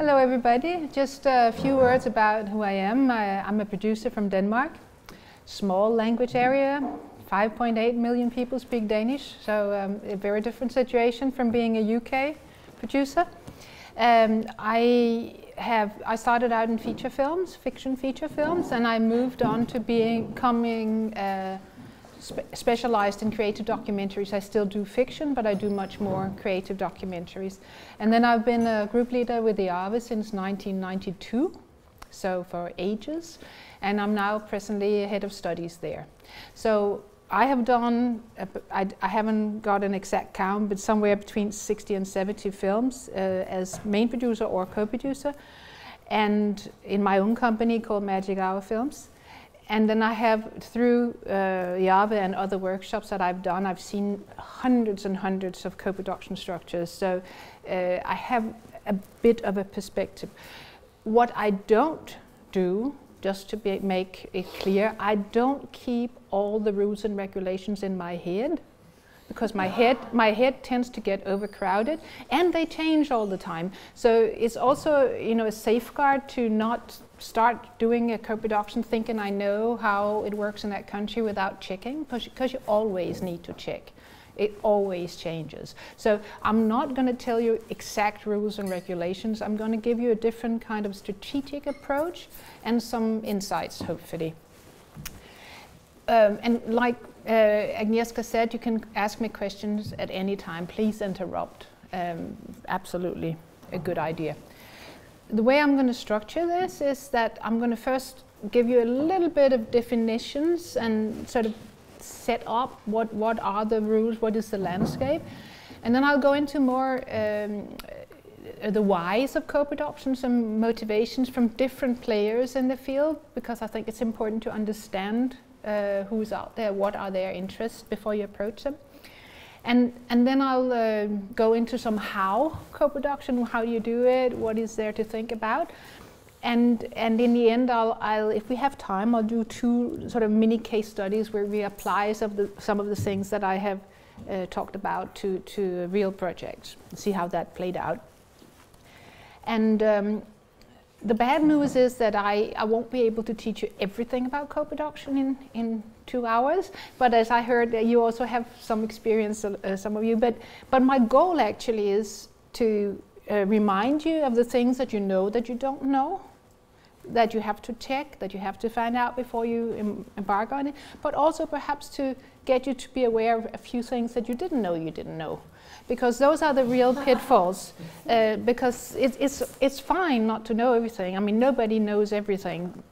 Hello, everybody. Just a few words about who I am. I, am a producer from Denmark, small language area. 5.8 million people speak Danish, so um, a very different situation from being a UK producer. Um, I have I started out in feature films, fiction feature films, and I moved on to becoming uh, spe specialized in creative documentaries. I still do fiction, but I do much more creative documentaries. And then I've been a group leader with the EAVE since 1992, so for ages. And I'm now presently head of studies there. So I have done, uh, I, I, haven't got an exact count, but somewhere between 60 and 70 films uh, as main producer or co-producer, and in my own company called Magic Hour Films. And then I have, through uh, EAVE and other workshops that I've done, I've seen hundreds and hundreds of co-production structures. So uh, I have a bit of a perspective. What I don't do, just to be, make it clear, I don't keep all the rules and regulations in my head because my head, my head tends to get overcrowded and they change all the time. So it's also you know, a safeguard to not start doing a co-production thinking I know how it works in that country without checking because you always need to check. It always changes. So I'm not going to tell you exact rules and regulations. I'm going to give you a different kind of strategic approach and some insights, hopefully. Um, and like uh, Agnieszka said, you can ask me questions at any time. Please interrupt. Um, absolutely a good idea. The way I'm going to structure this is that I'm going to first give you a little bit of definitions and sort of set up what, what are the rules, what is the landscape. And then I'll go into more um, the whys of co-production, some motivations from different players in the field, because I think it's important to understand uh, who's out there, what are their interests before you approach them. And, and then I'll uh, go into some how co-production, how you do it, what is there to think about. And, and in the end, I'll, I'll, if we have time, I'll do two sort of mini case studies where we apply some of the, some of the things that I have uh, talked about to, to real projects, see how that played out. And um, the bad news is that I, I won't be able to teach you everything about co-production in, in two hours. But as I heard, you also have some experience, uh, some of you. But, but my goal actually is to uh, remind you of the things that you know that you don't know, that you have to check, that you have to find out before you em embark on it. But also perhaps to get you to be aware of a few things that you didn't know you didn't know because those are the real pitfalls. Uh, because it, it's, it's fine not to know everything. I mean, nobody knows everything.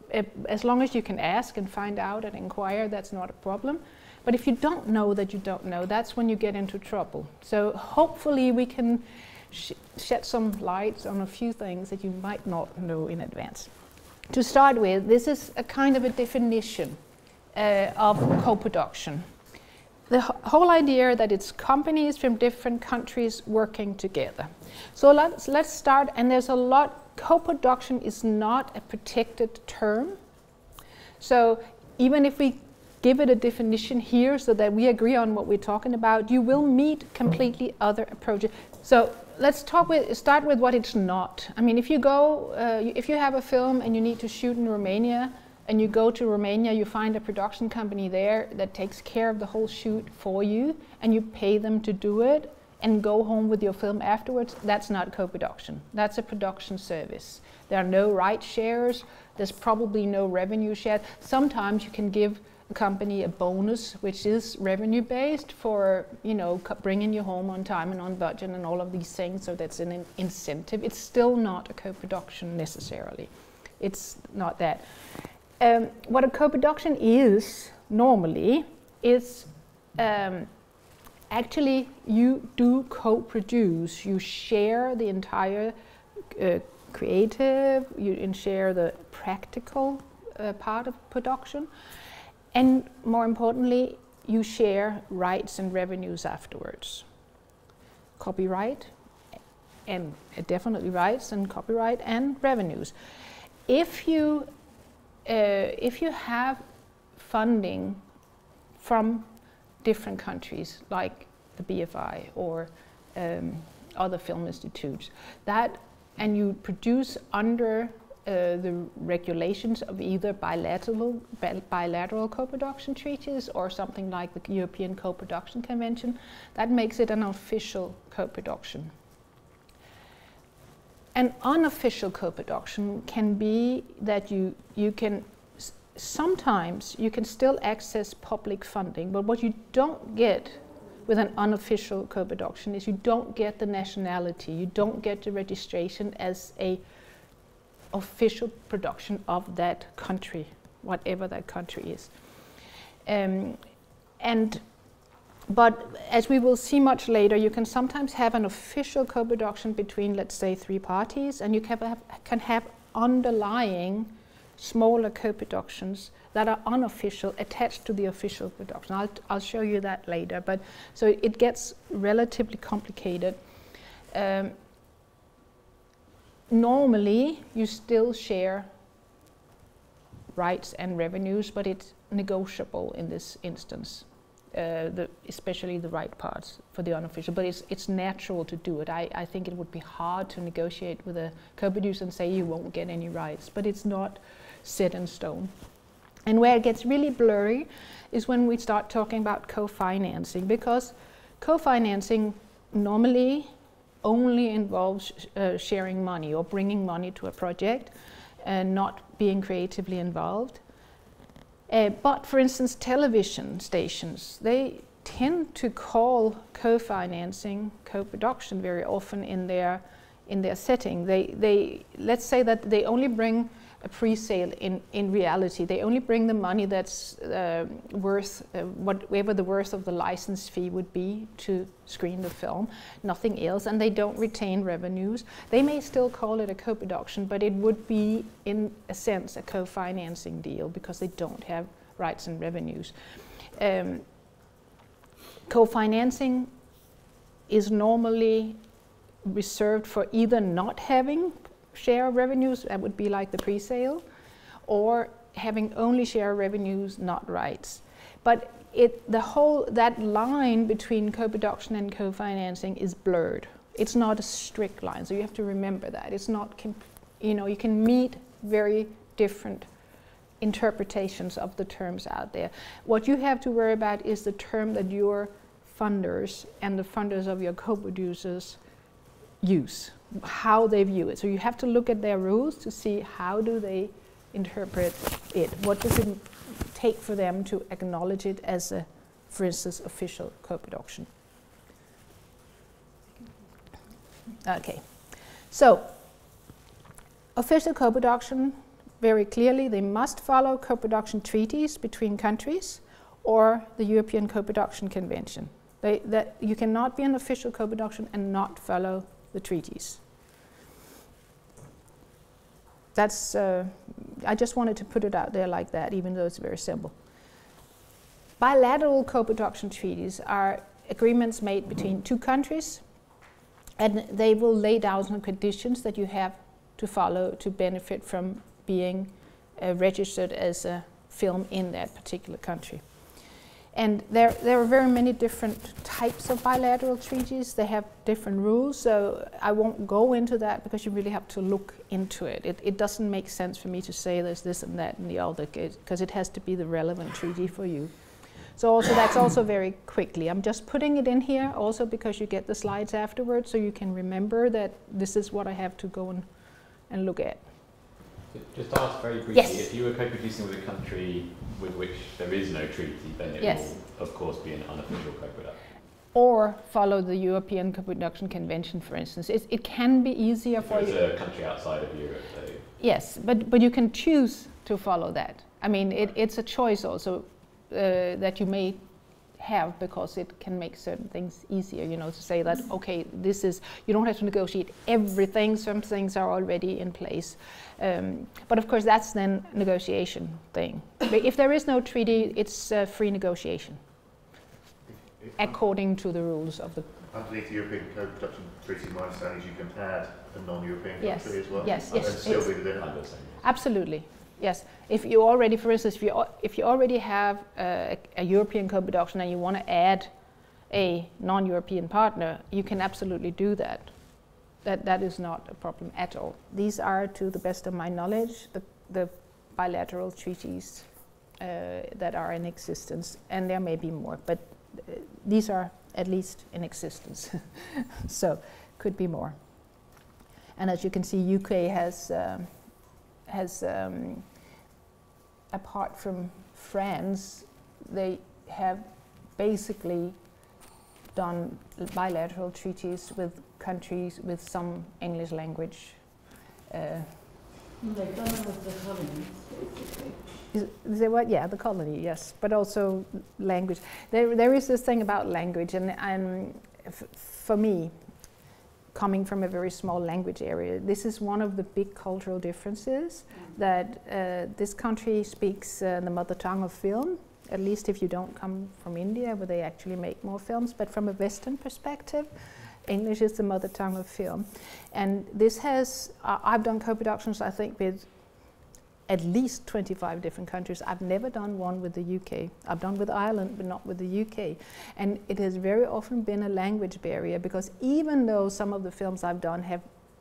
As long as you can ask and find out and inquire, that's not a problem. But if you don't know that you don't know, that's when you get into trouble. So hopefully we can sh shed some light on a few things that you might not know in advance. To start with, this is a kind of a definition uh, of co-production the whole idea that it's companies from different countries working together. So let's, let's start, and there's a lot, co-production is not a protected term. So even if we give it a definition here so that we agree on what we're talking about, you will meet completely other approaches. So let's talk with, start with what it's not. I mean, if you go, uh, if you have a film and you need to shoot in Romania, and you go to Romania, you find a production company there that takes care of the whole shoot for you, and you pay them to do it, and go home with your film afterwards, that's not co-production. That's a production service. There are no right shares. There's probably no revenue share. Sometimes you can give a company a bonus, which is revenue based for you know bringing you home on time and on budget and all of these things. So that's an in incentive. It's still not a co-production necessarily. It's not that um, what a co-production is normally is um, actually you do co-produce. You share the entire uh, creative, you share the practical uh, part of production, and more importantly, you share rights and revenues afterwards. Copyright, and uh, definitely rights and copyright and revenues. If you uh, if you have funding from different countries, like the BFI or um, other film institutes, that and you produce under uh, the regulations of either bilateral bilateral co-production treaties or something like the European Co-Production Convention, that makes it an official co-production. An unofficial co-production can be that you you can sometimes you can still access public funding, but what you don't get with an unofficial co-production is you don't get the nationality, you don't get the registration as a official production of that country, whatever that country is. Um, and but as we will see much later, you can sometimes have an official co-production between, let's say, three parties, and you can have, can have underlying smaller co-productions that are unofficial attached to the official production. I'll, I'll show you that later. But so it gets relatively complicated. Um, normally, you still share rights and revenues, but it's negotiable in this instance. Uh, the, especially the right parts for the unofficial, but it's, it's natural to do it. I, I think it would be hard to negotiate with a co-producer and say you won't get any rights, but it's not set in stone. And where it gets really blurry is when we start talking about co-financing, because co-financing normally only involves uh, sharing money or bringing money to a project and not being creatively involved. Uh, but for instance, television stations, they tend to call co-financing co-production very often in their in their setting. They, they let's say that they only bring a pre-sale in, in reality. They only bring the money that's uh, worth uh, whatever the worth of the license fee would be to screen the film, nothing else, and they don't retain revenues. They may still call it a co-production, but it would be, in a sense, a co-financing deal because they don't have rights and revenues. Um, co-financing is normally reserved for either not having share of revenues, that would be like the pre-sale, or having only share revenues, not rights. But it, the whole, that line between co-production and co-financing is blurred. It's not a strict line, so you have to remember that. It's not, you know, you can meet very different interpretations of the terms out there. What you have to worry about is the term that your funders and the funders of your co-producers use how they view it. So you have to look at their rules to see how do they interpret it. What does it take for them to acknowledge it as a, for instance, official co-production? Okay, so official co-production, very clearly, they must follow co-production treaties between countries or the European Co-Production Convention. They, that you cannot be an official co-production and not follow the treaties. That's, uh, I just wanted to put it out there like that, even though it's very simple. Bilateral co-production treaties are agreements made between two countries, and they will lay down some conditions that you have to follow to benefit from being uh, registered as a film in that particular country. And there, there are very many different types of bilateral treaties. They have different rules, so I won't go into that because you really have to look into it. It, it doesn't make sense for me to say there's this and that and the other, because it has to be the relevant treaty for you. So also that's also very quickly. I'm just putting it in here also because you get the slides afterwards, so you can remember that this is what I have to go and, and look at. Just ask very briefly, yes. if you were co-producing with a country with which there is no treaty, then it yes. will, of course, be an unofficial co-production. Or follow the European Co-Production Convention, for instance. It, it can be easier if for you. a country outside of Europe, though. Yes, but, but you can choose to follow that. I mean, it, it's a choice also uh, that you may have because it can make certain things easier, you know, to say that, okay, this is, you don't have to negotiate everything, some things are already in place. Um, but of course, that's then negotiation thing. But if there is no treaty, it's uh, free negotiation, if, if according to the rules of the. Underneath the European Co-Production Treaty, my understanding is you can add a non-European yes. country as well. Yes, yes. And still be within Absolutely. Yes, if you already, for instance, if you, if you already have a, a European co-production and you want to add a non-European partner, you can absolutely do that. That, that is not a problem at all. These are, to the best of my knowledge, the, the bilateral treaties uh, that are in existence, and there may be more, but uh, these are at least in existence. so, could be more. And as you can see, UK has um, has um, apart from France, they have basically done bilateral treaties with countries with some English language. Uh, They've done it with the colonies, basically. is, is there what? Yeah, the colony, yes, but also language. There, there is this thing about language, and, and f- for me, coming from a very small language area, this is one of the big cultural differences that uh, this country speaks uh, the mother tongue of film, at least if you don't come from India, where they actually make more films, but from a Western perspective, English is the mother tongue of film. And this has, uh, I've done co productions, I think, with at least 25 different countries. I've never done one with the UK. I've done with Ireland, but not with the UK. And it has very often been a language barrier because even though some of the films I've done have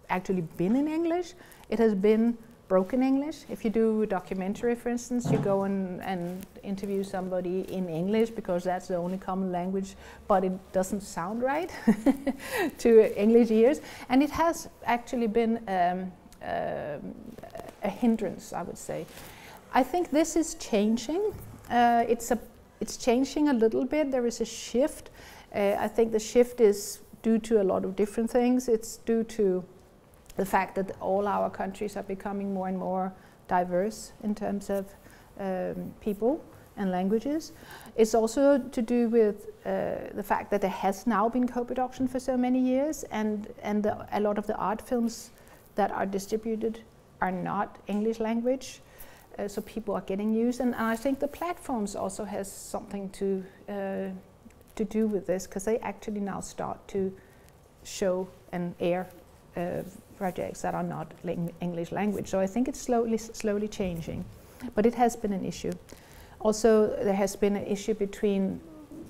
actually been in English, it has been broken English. If you do a documentary, for instance, you go and, and interview somebody in English because that's the only common language, but it doesn't sound right to English ears. And it has actually been um, a hindrance, I would say. I think this is changing. Uh, it's a it's changing a little bit. There is a shift. Uh, I think the shift is due to a lot of different things. It's due to the fact that all our countries are becoming more and more diverse in terms of um, people and languages. It's also to do with uh, the fact that there has now been co-production for so many years, and and the, a lot of the art films that are distributed are not English language, uh, so people are getting used. And, and, I think the platforms also has something to uh, to do with this because they actually now start to show and air uh, projects that are not English language. So I think it's slowly slowly changing, but it has been an issue. Also, there has been an issue between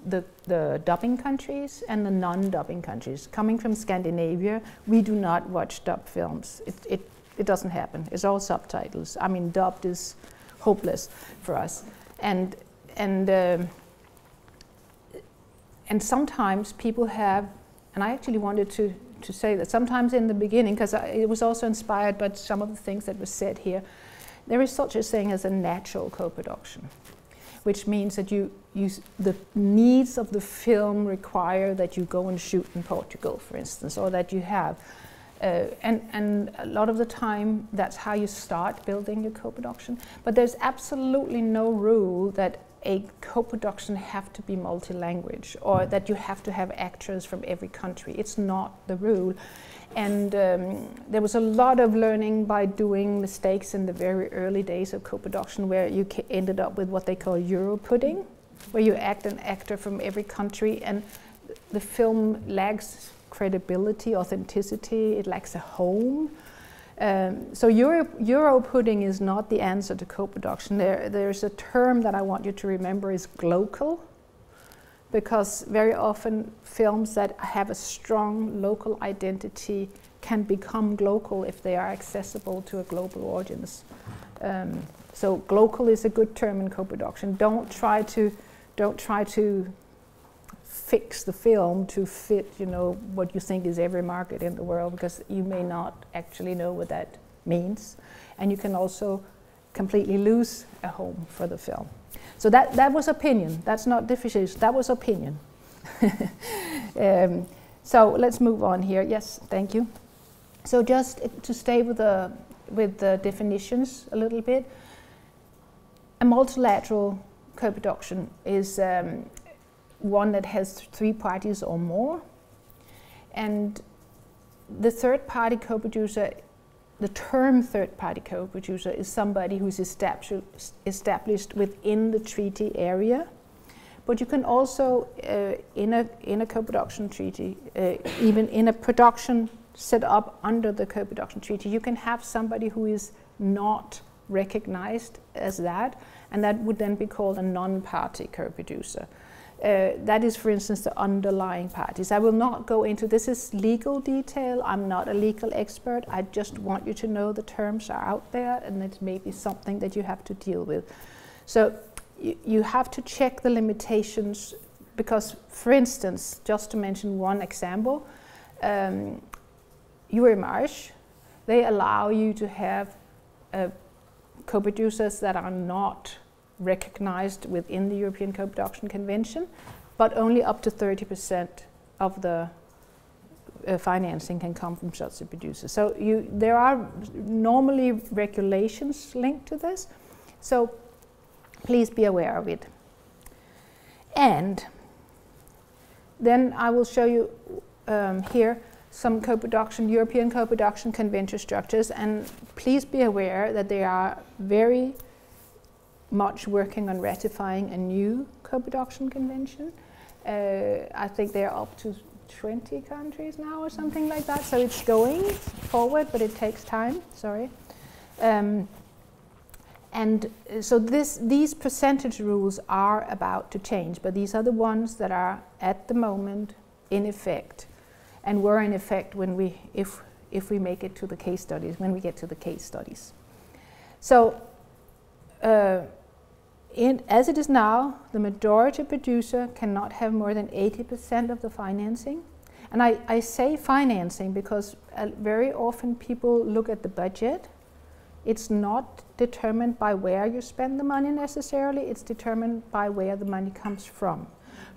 the, the dubbing countries and the non-dubbing countries. Coming from Scandinavia, we do not watch dub films. It, it it doesn't happen. It's all subtitles. I mean, dubbed is hopeless for us. And, and, um, and sometimes people have, and I actually wanted to, to say that sometimes in the beginning, because it was also inspired by some of the things that were said here, there is such a thing as a natural co-production, which means that you, you, the needs of the film require that you go and shoot in Portugal, for instance, or that you have uh, and, and a lot of the time, that's how you start building your co-production. But there's absolutely no rule that a co-production have to be multi-language or that you have to have actors from every country. It's not the rule. And um, there was a lot of learning by doing mistakes in the very early days of co-production where you ended up with what they call Euro pudding, where you act an actor from every country and the film lacks credibility, authenticity, it lacks a home. Um, so Euro, Euro pudding is not the answer to co-production. There, there's a term that I want you to remember is glocal, because very often films that have a strong local identity can become global if they are accessible to a glocal audience. Um, so global is a good term in co-production. Don't try to, don't try to fix the film to fit, you know, what you think is every market in the world because you may not actually know what that means. And you can also completely lose a home for the film. So that, that was opinion. That's not differentiation. That was opinion. um, so let's move on here. Yes, thank you. So just to stay with the, with the definitions a little bit, a multilateral co-production is um, one that has three parties or more. And the third party co producer, the term third party co producer is somebody who's established within the treaty area. But you can also, uh, in a, in a co production treaty, uh, even in a production set up under the co production treaty, you can have somebody who is not recognized as that, and that would then be called a non party co producer. Uh, that is, for instance, the underlying parties. I will not go into this is legal detail. I'm not a legal expert. I just want you to know the terms are out there, and it may be something that you have to deal with. So you, have to check the limitations because, for instance, just to mention one example, um, they allow you to have uh, co-producers that are not recognized within the European Co-Production Convention, but only up to 30% of the uh, financing can come from such a producer. So you, there are normally regulations linked to this, so please be aware of it. And then I will show you um, here some co-production, European co-production convention structures, and please be aware that they are very much working on ratifying a new co-production convention. Uh, I think they're up to 20 countries now or something like that, so it's going forward, but it takes time, sorry. Um, and uh, so this, these percentage rules are about to change, but these are the ones that are at the moment in effect and were in effect when we, if, if we make it to the case studies, when we get to the case studies. So uh, in, as it is now, the majority producer cannot have more than 80% of the financing. And I, I say financing because uh, very often people look at the budget. It's not determined by where you spend the money necessarily, it's determined by where the money comes from.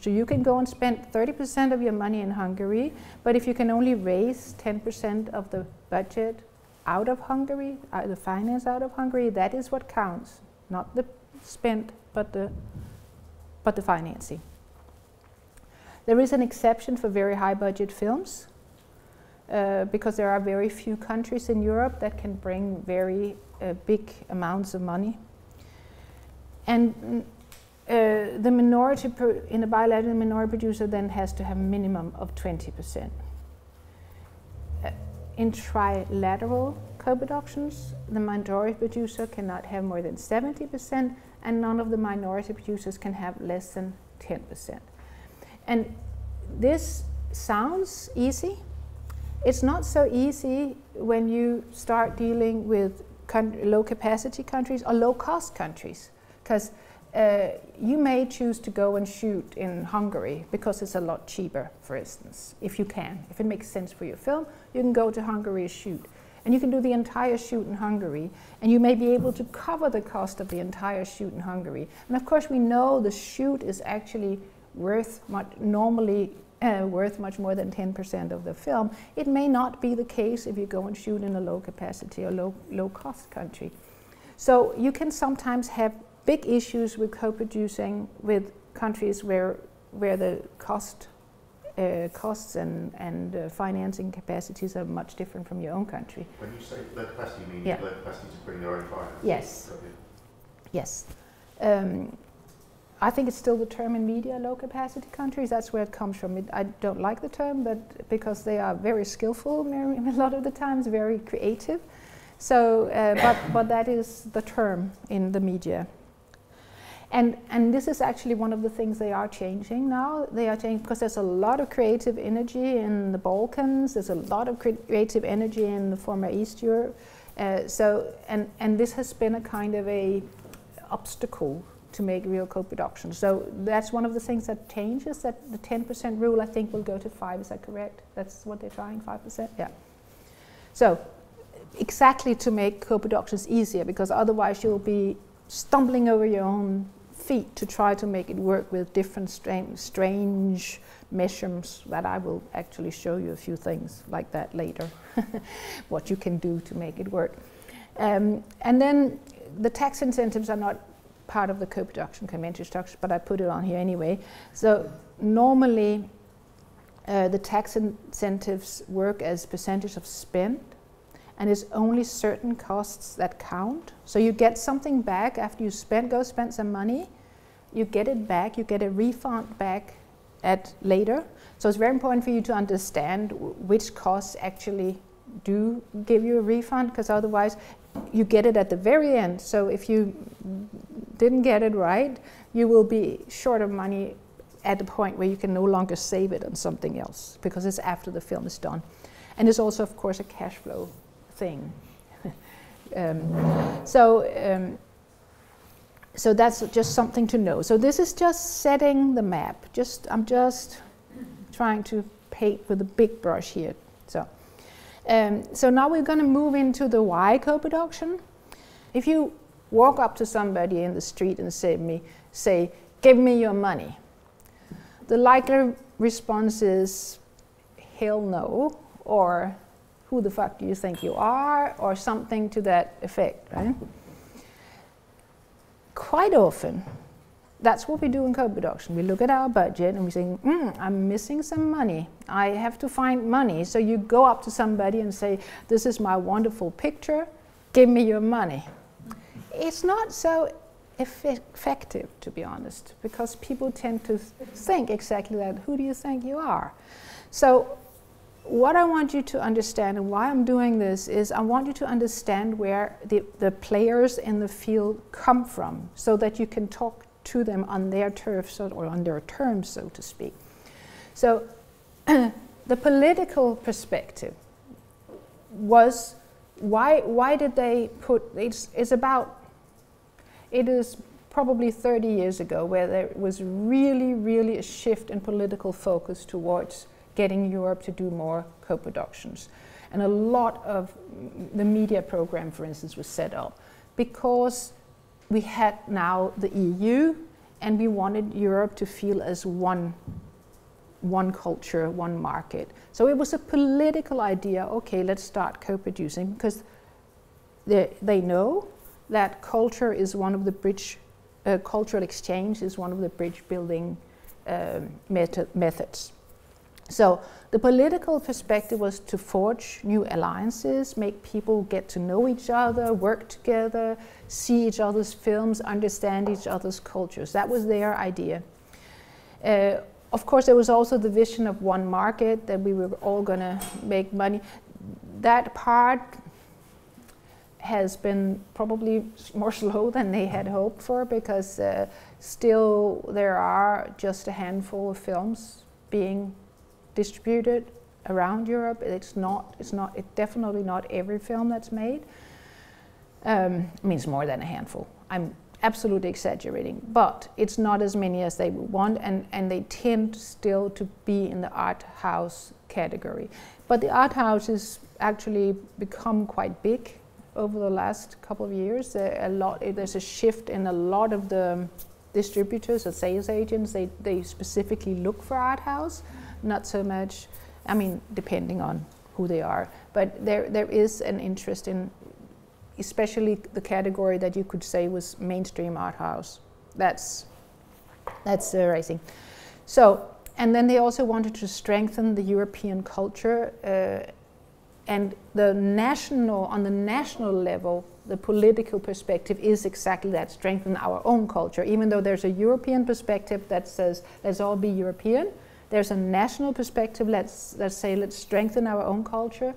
So you can go and spend 30% of your money in Hungary, but if you can only raise 10% of the budget out of Hungary, uh, the finance out of Hungary, that is what counts, not the spent, but the, but the financing. There is an exception for very high budget films uh, because there are very few countries in Europe that can bring very uh, big amounts of money. And uh, the minority in a bilateral minority producer then has to have a minimum of 20%. Uh, in trilateral co-productions, the minority producer cannot have more than 70% and none of the minority producers can have less than 10%. And this sounds easy. It's not so easy when you start dealing with low capacity countries or low cost countries because uh, you may choose to go and shoot in Hungary because it's a lot cheaper, for instance, if you can. If it makes sense for your film, you can go to Hungary and shoot. And you can do the entire shoot in Hungary, and you may be able to cover the cost of the entire shoot in Hungary. And of course, we know the shoot is actually worth much, normally uh, worth much more than 10% of the film. It may not be the case if you go and shoot in a low capacity or low, low cost country. So you can sometimes have big issues with co-producing with countries where where the cost uh, costs and and uh, financing capacities are much different from your own country. When you say low capacity, you mean yeah. low capacity to bring their own finance? Yes. Yes. Um, I think it's still the term in media, low capacity countries. That's where it comes from. It, I don't like the term, but because they are very skillful a lot of the times, very creative. So, uh, but, but that is the term in the media. And, and this is actually one of the things they are changing now. They are changing because there's a lot of creative energy in the Balkans, there's a lot of creative energy in the former East Europe. Uh, so, and, and this has been a kind of a obstacle to make real co-production. So that's one of the things that changes, that the 10% rule I think will go to five, is that correct? That's what they're trying, 5%? Yeah. So exactly to make co-productions easier because otherwise you'll be stumbling over your own feet to try to make it work with different strange measurements that I will actually show you a few things like that later, what you can do to make it work. Um, and then the tax incentives are not part of the co-production convention structure, but I put it on here anyway. So normally uh, the tax incentives work as percentage of spend and it's only certain costs that count. So you get something back after you spend, go spend some money, you get it back, you get a refund back at later. So it's very important for you to understand which costs actually do give you a refund because otherwise you get it at the very end. So if you didn't get it right, you will be short of money at the point where you can no longer save it on something else because it's after the film is done. And it's also, of course, a cash flow thing. um, so, um, so that's just something to know. So this is just setting the map. Just I'm just trying to paint with a big brush here. So, um, so now we're going to move into the why co-production. If you walk up to somebody in the street and say me, say, "Give me your money," the likely response is, "Hell no," or "Who the fuck do you think you are?" or something to that effect, right? Quite often, that's what we do in co-production. We look at our budget and we say, mm, I'm missing some money. I have to find money. So you go up to somebody and say, this is my wonderful picture, give me your money. It's not so effective, to be honest, because people tend to think exactly that, who do you think you are? So what I want you to understand and why I'm doing this is I want you to understand where the, the players in the field come from so that you can talk to them on their turf so, or on their terms, so to speak. So the political perspective was why, why did they put, it's, it's about, it is probably 30 years ago where there was really, really a shift in political focus towards getting Europe to do more co-productions. And a lot of the media program, for instance, was set up because we had now the EU and we wanted Europe to feel as one, one culture, one market. So it was a political idea, okay, let's start co-producing because they, they know that culture is one of the bridge, uh, cultural exchange is one of the bridge building um, method, methods. So the political perspective was to forge new alliances, make people get to know each other, work together, see each other's films, understand each other's cultures. That was their idea. Uh, of course, there was also the vision of one market that we were all going to make money. That part has been probably more slow than they had hoped for because uh, still there are just a handful of films being distributed around Europe. It's not, it's not, it's definitely not every film that's made. Um, I more than a handful. I'm absolutely exaggerating, but it's not as many as they want, and, and they tend still to be in the art house category. But the art house has actually become quite big over the last couple of years. A lot, there's a shift in a lot of the distributors or sales agents. They, they specifically look for art house not so much, I mean, depending on who they are, but there, there is an interest in, especially the category that you could say was mainstream art house. That's, that's uh, rising. So, and then they also wanted to strengthen the European culture uh, and the national, on the national level, the political perspective is exactly that strengthen our own culture. Even though there's a European perspective that says, let's all be European, there's a national perspective. Let's, let's say, let's strengthen our own culture,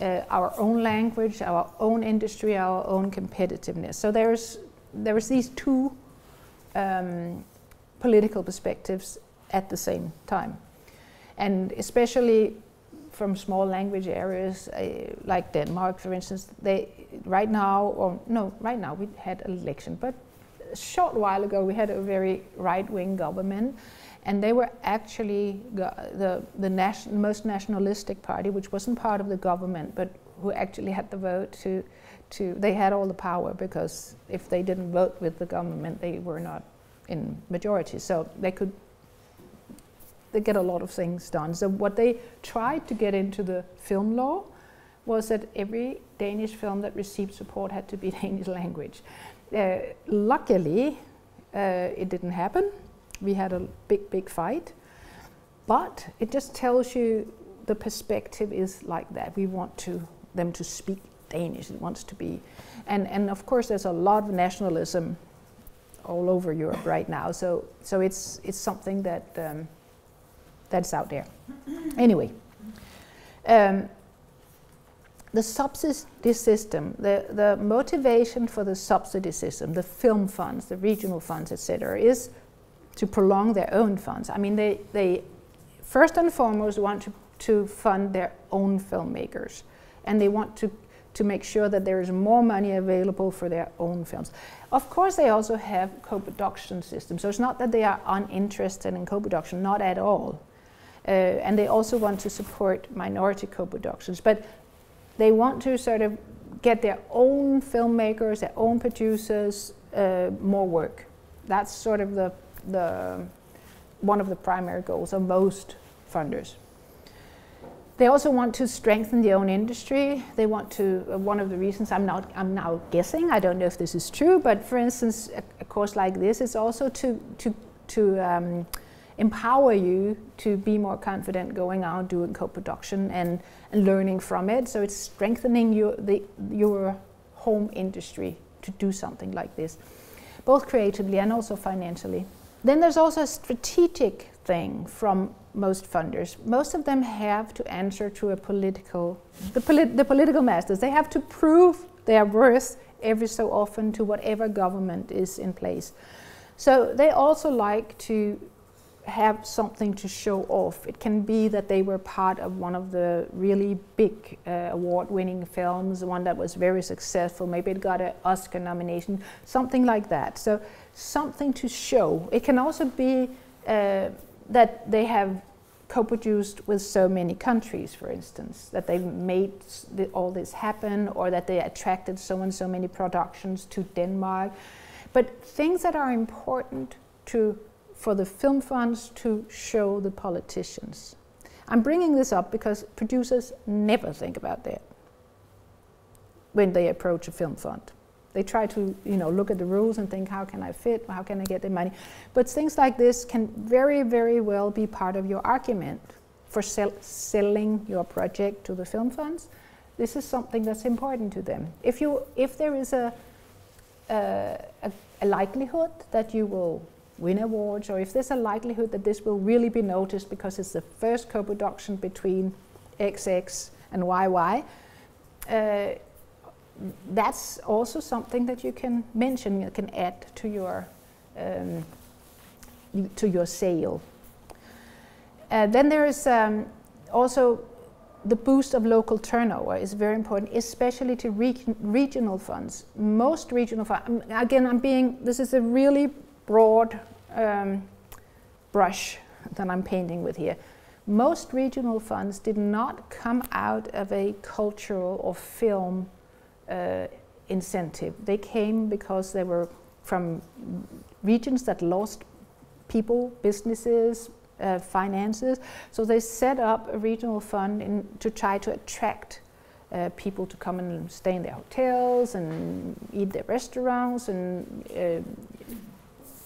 uh, our own language, our own industry, our own competitiveness. So there's, there's these two um, political perspectives at the same time. And especially from small language areas uh, like Denmark, for instance, they right now, or no, right now we had an election, but a short while ago we had a very right-wing government and they were actually the, the nation, most nationalistic party, which wasn't part of the government, but who actually had the vote to, to, they had all the power because if they didn't vote with the government, they were not in majority. So they could they get a lot of things done. So what they tried to get into the film law was that every Danish film that received support had to be Danish language. Uh, luckily, uh, it didn't happen we had a big, big fight. But it just tells you the perspective is like that. We want to them to speak Danish. It wants to be, and and of course there's a lot of nationalism all over Europe right now. So so it's it's something that um, that's out there. anyway, um, the subsidy system, the the motivation for the subsidy system, the film funds, the regional funds, etc., is to prolong their own funds. I mean, they, they first and foremost want to, to fund their own filmmakers, and they want to, to make sure that there is more money available for their own films. Of course, they also have co-production systems, so it's not that they are uninterested in co-production, not at all. Uh, and they also want to support minority co-productions, but they want to sort of get their own filmmakers, their own producers, uh, more work. That's sort of the, the one of the primary goals of most funders. They also want to strengthen their own industry. They want to, uh, one of the reasons I'm, not, I'm now guessing, I don't know if this is true, but for instance, a, a course like this is also to, to, to um, empower you to be more confident going out doing co-production and, and learning from it. So it's strengthening your, the, your home industry to do something like this, both creatively and also financially. Then there's also a strategic thing from most funders. Most of them have to answer to a political, the, polit the political masters. They have to prove their worth every so often to whatever government is in place. So they also like to have something to show off. It can be that they were part of one of the really big uh, award-winning films, one that was very successful. Maybe it got an Oscar nomination, something like that. So something to show. It can also be uh, that they have co-produced with so many countries, for instance, that they made the, all this happen, or that they attracted so and so many productions to Denmark. But things that are important to for the film funds to show the politicians. I'm bringing this up because producers never think about that when they approach a film fund. They try to, you know, look at the rules and think, how can I fit? How can I get the money? But things like this can very, very well be part of your argument for sell selling your project to the film funds. This is something that's important to them. If you, if there is a, a, a likelihood that you will win awards, or if there's a likelihood that this will really be noticed because it's the first co-production between XX and YY, uh, that's also something that you can mention, you can add to your um, to your sale. Uh, then there is um, also the boost of local turnover is very important, especially to re regional funds. Most regional funds, again, I'm being, this is a really broad um, brush that I'm painting with here. Most regional funds did not come out of a cultural or film uh, incentive. They came because they were from regions that lost people, businesses, uh, finances. So they set up a regional fund in, to try to attract uh, people to come and stay in their hotels and eat their restaurants and uh,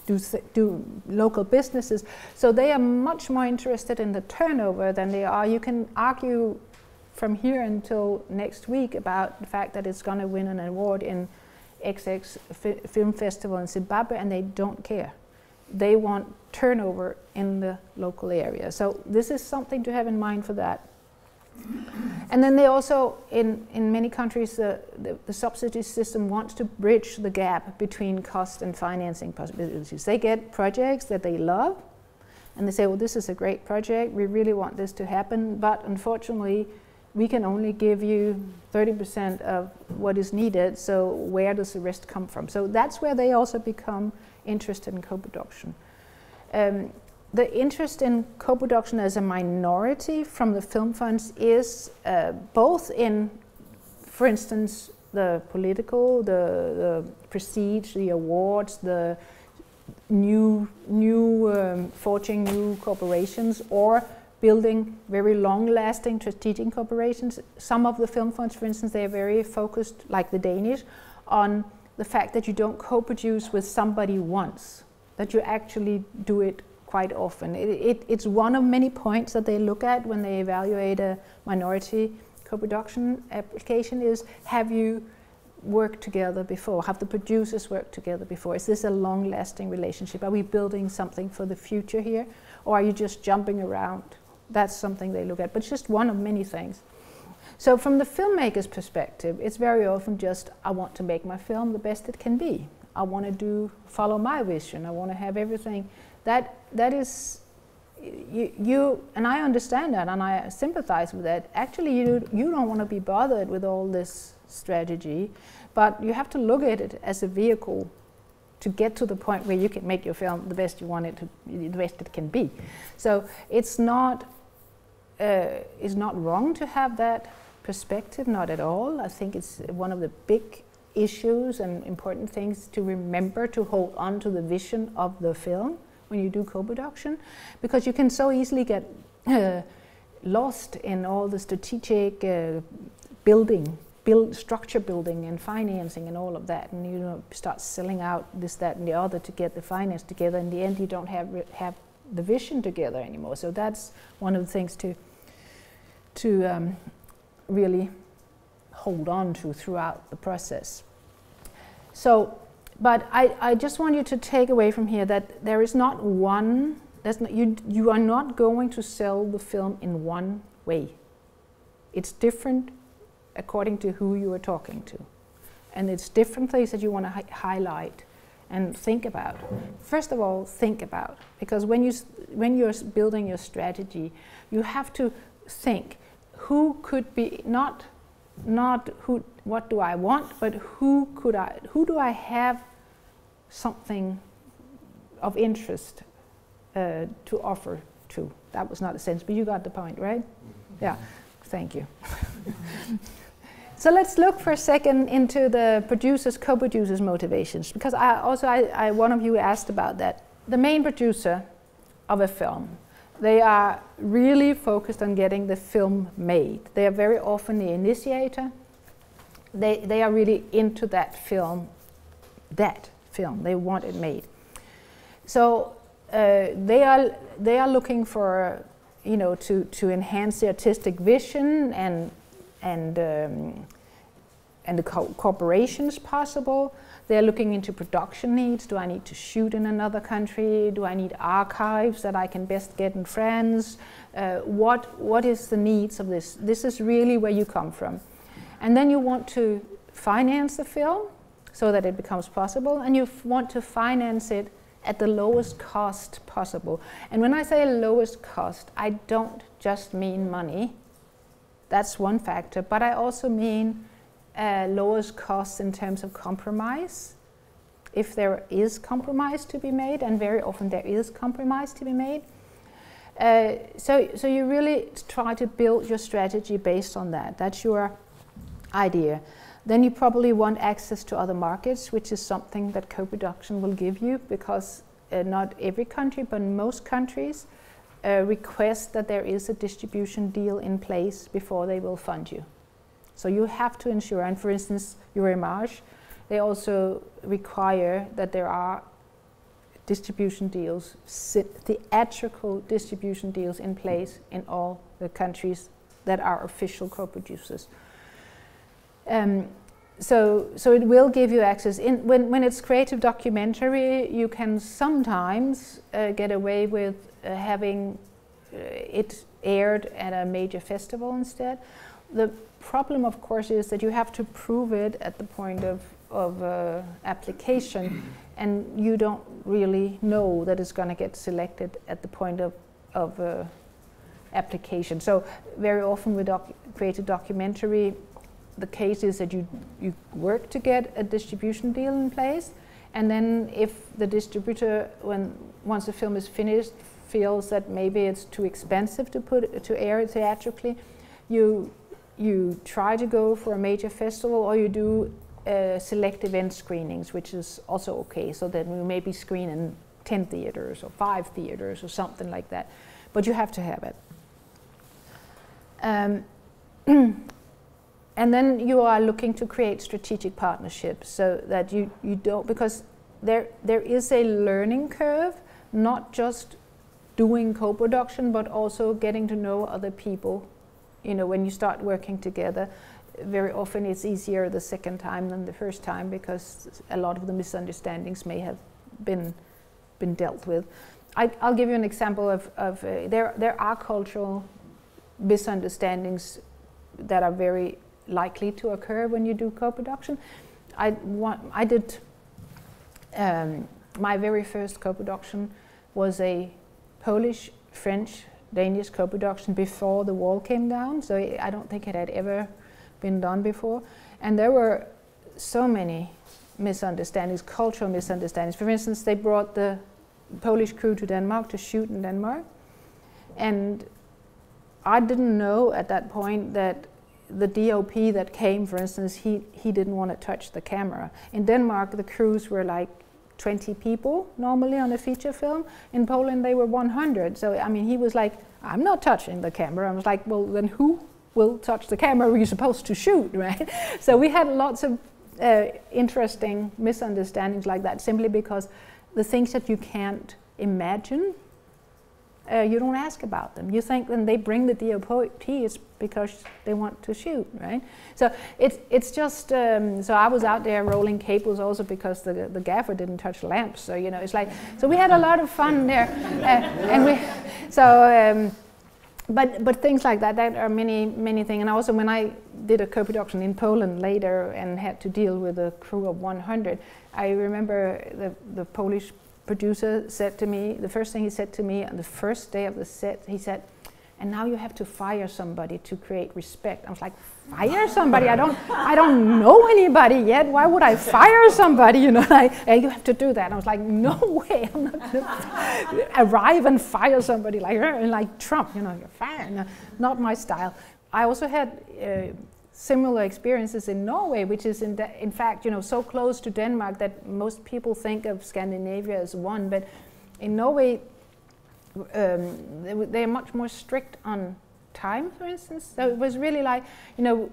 do, do local businesses. So they are much more interested in the turnover than they are. You can argue from here until next week about the fact that it's going to win an award in XX Film Festival in Zimbabwe, and they don't care. They want turnover in the local area. So this is something to have in mind for that. And then they also, in, in many countries, the, the, the, subsidy system wants to bridge the gap between cost and financing possibilities. They get projects that they love, and they say, well, this is a great project, we really want this to happen, but unfortunately, we can only give you 30% of what is needed, so where does the rest come from? So that's where they also become interested in co-production. Um, the interest in co-production as a minority from the film funds is uh, both in, for instance, the political, the, the, prestige, the awards, the new, new um, forging new corporations, or building very long-lasting strategic corporations. Some of the film funds, for instance, they are very focused, like the Danish, on the fact that you don't co-produce with somebody once, that you actually do it quite often. It, it, it's one of many points that they look at when they evaluate a minority co-production application is have you worked together before? Have the producers worked together before? Is this a long-lasting relationship? Are we building something for the future here? Or are you just jumping around? That's something they look at, but it's just one of many things. So from the filmmaker's perspective, it's very often just, I want to make my film the best it can be. I want to do, follow my vision. I want to have everything that that is you, you and I understand that and I sympathize with that. Actually, you you don't want to be bothered with all this strategy, but you have to look at it as a vehicle to get to the point where you can make your film the best you want it to, the best it can be. So it's not uh, it's not wrong to have that perspective, not at all. I think it's one of the big issues and important things to remember to hold on to the vision of the film when you do co-production, because you can so easily get uh, lost in all the strategic uh, building build structure building and financing and all of that, and you know start selling out this, that, and the other to get the finance together. In the end, you don't have have the vision together anymore. So that's one of the things to to um, really hold on to throughout the process. So, but I, I just want you to take away from here that there is not one. There's not, you you are not going to sell the film in one way. It's different according to who you are talking to. And it's different things that you want to hi- highlight and think about. First of all, think about because when you when you're building your strategy, you have to think who could be not not who what do I want, but who could I who do I have something of interest uh, to offer to. That was not a sense, but you got the point, right? Yeah. Thank you. So let's look for a second into the producers, co-producers' motivations, because I also I, I, one of you asked about that. The main producer of a film, they are really focused on getting the film made. They are very often the initiator. They they are really into that film, that film. They want it made. So uh, they are they are looking for you know to to enhance the artistic vision and and um, and the co- corporations possible. They're looking into production needs. Do I need to shoot in another country? Do I need archives that I can best get in France? Uh, what what is the needs of this? This is really where you come from, and then you want to finance the film so that it becomes possible, and you want to finance it at the lowest cost possible. And when I say lowest cost, I don't just mean money that's one factor. But I also mean uh, lowest costs in terms of compromise. If there is compromise to be made, and very often there is compromise to be made. Uh, so, so you really try to build your strategy based on that. That's your idea. Then you probably want access to other markets, which is something that co-production will give you because uh, not every country, but most countries uh, request that there is a distribution deal in place before they will fund you. So you have to ensure, and for instance, Eurimage, they also require that there are distribution deals, theatrical distribution deals in place in all the countries that are official co-producers. Um, so, so it will give you access. In, when, when it's creative documentary, you can sometimes uh, get away with uh, having uh, it aired at a major festival instead. The problem, of course, is that you have to prove it at the point of, of uh, application, and you don't really know that it's going to get selected at the point of, of uh, application. So very often we doc- a documentary, the case is that you, you work to get a distribution deal in place, and then if the distributor, when once the film is finished, feels that maybe it's too expensive to put to air theatrically, you you try to go for a major festival or you do uh, select event screenings, which is also okay. So then we maybe screen in 10 theaters or five theaters or something like that. But you have to have it. Um, and then you are looking to create strategic partnerships so that you, you don't, because there, there is a learning curve, not just doing co-production, but also getting to know other people. You know, when you start working together, very often it's easier the second time than the first time because a lot of the misunderstandings may have been been dealt with. I, will give you an example of, of uh, there there are cultural misunderstandings that are very likely to occur when you do co-production. I want I did um, my very first co-production was a Polish, French, Danish co-production before the wall came down. So I don't think it had ever been done before. And there were so many misunderstandings, cultural misunderstandings. For instance, they brought the Polish crew to Denmark to shoot in Denmark. And I didn't know at that point that the DOP that came, for instance, he, he didn't want to touch the camera. In Denmark, the crews were like 20 people normally on a feature film. In Poland, they were 100. So, I mean, he was like, I'm not touching the camera. I was like, well, then who will touch the camera you're supposed to shoot, right? so we had lots of uh, interesting misunderstandings like that simply because the things that you can't imagine uh, you don't ask about them. You think when they bring the DOP, it's because they want to shoot, right? So it's it's just um, so I was out there rolling cables also because the the gaffer didn't touch lamps. So you know it's like so we had a lot of fun there, uh, and we so. Um, but but things like that that are many many things and also when I did a co-production in Poland later and had to deal with a crew of 100 I remember the the Polish producer said to me, the first thing he said to me on the first day of the set, he said, and now you have to fire somebody to create respect. I was like, fire somebody? I don't, I don't know anybody yet. Why would I fire somebody? You know, like, hey, you have to do that. I was like, no way, I'm not gonna arrive and fire somebody like like Trump. You know, you're fired. No, not my style. I also had. Uh, similar experiences in Norway, which is in, in fact, you know, so close to Denmark that most people think of Scandinavia as one. But in Norway, um, they are much more strict on time, for instance. So it was really like, you know,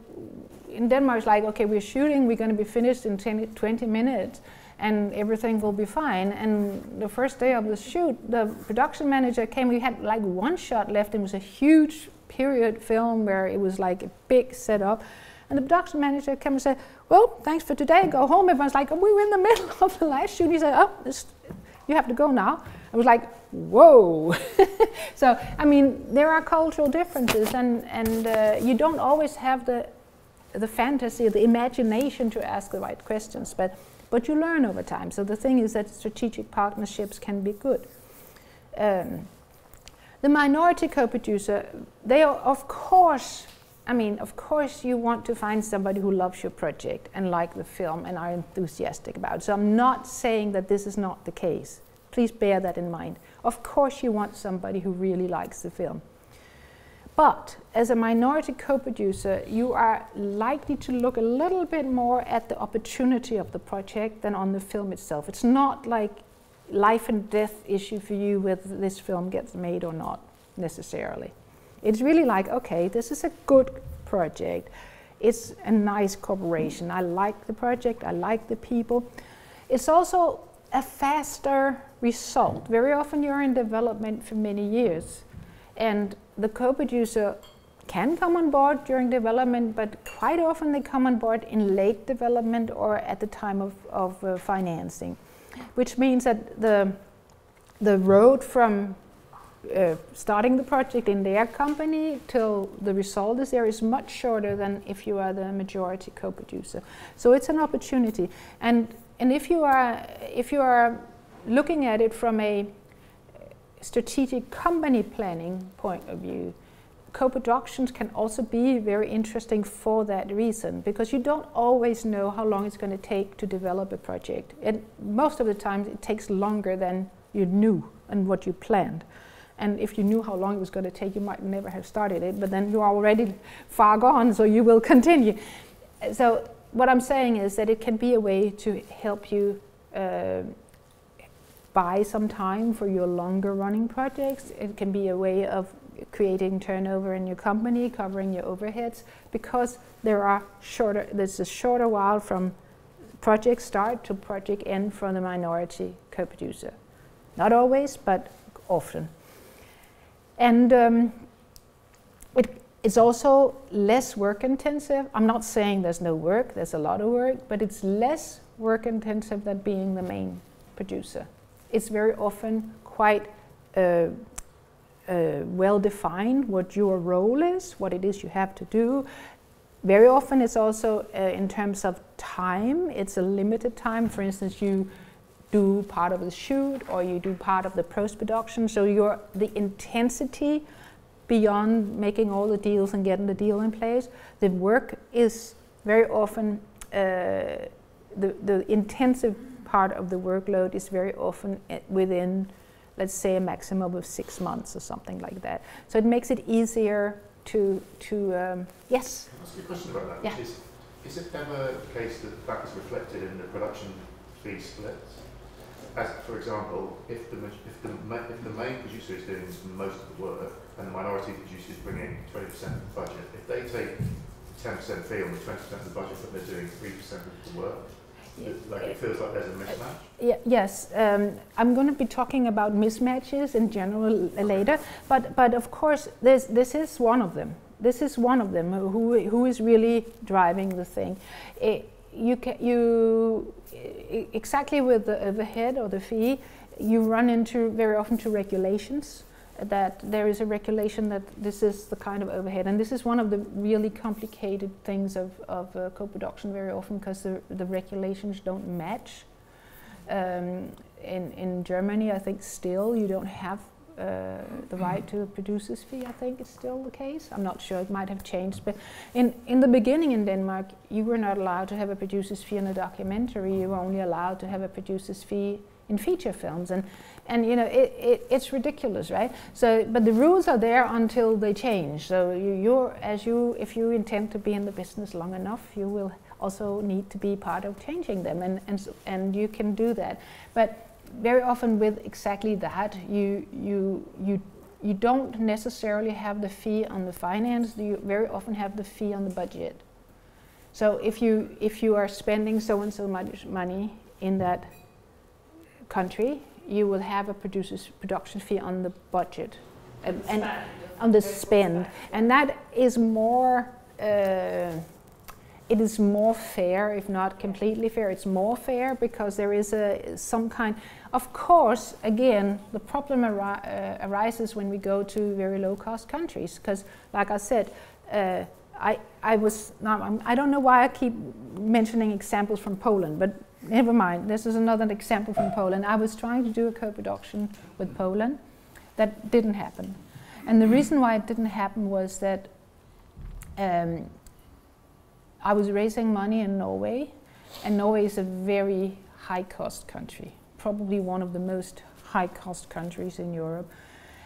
in Denmark, it's like, okay, we're shooting, we're going to be finished in 10, 20 minutes, and everything will be fine. And the first day of the shoot, the production manager came, we had like one shot left, and it was a huge period film where it was like a big setup. And the production manager came and said, well, thanks for today, go home. Everyone's like, we were in the middle of the last shoot. He said, oh, you have to go now. I was like, whoa. so, I mean, there are cultural differences and, and uh, you don't always have the, the fantasy, the imagination to ask the right questions, but, but you learn over time. So the thing is that strategic partnerships can be good. Um, the minority co-producer, they are of course, I mean, of course you want to find somebody who loves your project and like the film and are enthusiastic about it. So I'm not saying that this is not the case. Please bear that in mind. Of course you want somebody who really likes the film. But as a minority co-producer, you are likely to look a little bit more at the opportunity of the project than on the film itself. It's not like life and death issue for you whether this film gets made or not necessarily. It's really like, okay, this is a good project. It's a nice corporation. I like the project. I like the people. It's also a faster result. Very often you're in development for many years. And the co-producer can come on board during development, but quite often they come on board in late development or at the time of, of uh, financing which means that the, the road from uh, starting the project in their company till the result is there is much shorter than if you are the majority co-producer. So it's an opportunity. And, and if, you are, if you are looking at it from a strategic company planning point of view, co-productions can also be very interesting for that reason because you don't always know how long it's going to take to develop a project. And most of the time it takes longer than you knew and what you planned. And if you knew how long it was going to take, you might never have started it, but then you're already far gone, so you will continue. So what I'm saying is that it can be a way to help you uh, buy some time for your longer running projects. It can be a way of creating turnover in your company, covering your overheads, because there are shorter, there's a shorter while from project start to project end for the minority co-producer. Not always, but often. And um, it, it's also less work intensive. I'm not saying there's no work, there's a lot of work, but it's less work intensive than being the main producer. It's very often quite uh, uh, well defined what your role is, what it is you have to do. Very often it's also uh, in terms of time, it's a limited time. For instance, you do part of the shoot or you do part of the post production. So your the intensity beyond making all the deals and getting the deal in place, the work is very often uh, the the intensive part of the workload is very often eh, within, let's say, a maximum of six months or something like that. So it makes it easier to to um, yes. Can I ask you a question about that? Yeah. Is, is it ever the case that that is reflected in the production fee splits? As, for example, if the, if the, if the main producer is doing most of the work and the minority producers bring in 20% of the budget, if they take 10% fee on the 20% of the budget but they're doing 3% of the work, it, like it feels like there's a mismatch. Uh, yeah, yes, um, I'm going to be talking about mismatches in general l- later, but but of course, this this is one of them. This is one of them uh, who who is really driving the thing. It, you ca- you exactly with the overhead or the fee, you run into very often to regulations that there is a regulation that this is the kind of overhead, and this is one of the really complicated things of, of uh, co-production very often because the, the regulations don't match. Um, in, in Germany, I think still you don't have uh, the right to a producer's fee. I think it's still the case. I'm not sure. It might have changed, but in in the beginning in Denmark, you were not allowed to have a producer's fee in a documentary. You were only allowed to have a producer's fee in feature films, and and you know it, it, it's ridiculous, right? So, but the rules are there until they change. So you, you're as you if you intend to be in the business long enough, you will also need to be part of changing them, and and and you can do that. But very often with exactly that, you you you you don't necessarily have the fee on the finance. You very often have the fee on the budget. So if you if you are spending so and so much money in that country, you will have a producer's production fee on the budget, and, and on the spend, and that is more. Uh, it is more fair, if not completely fair. It's more fair because there is a some kind. Of course, again, the problem ari- uh, arises when we go to very low-cost countries. Because, like I said, uh, I I was not, I'm, I don't know why I keep mentioning examples from Poland, but never mind. This is another example from Poland. I was trying to do a co-production with Poland, that didn't happen, and the reason why it didn't happen was that. Um, I was raising money in Norway, and Norway is a very high cost country, probably one of the most high cost countries in Europe.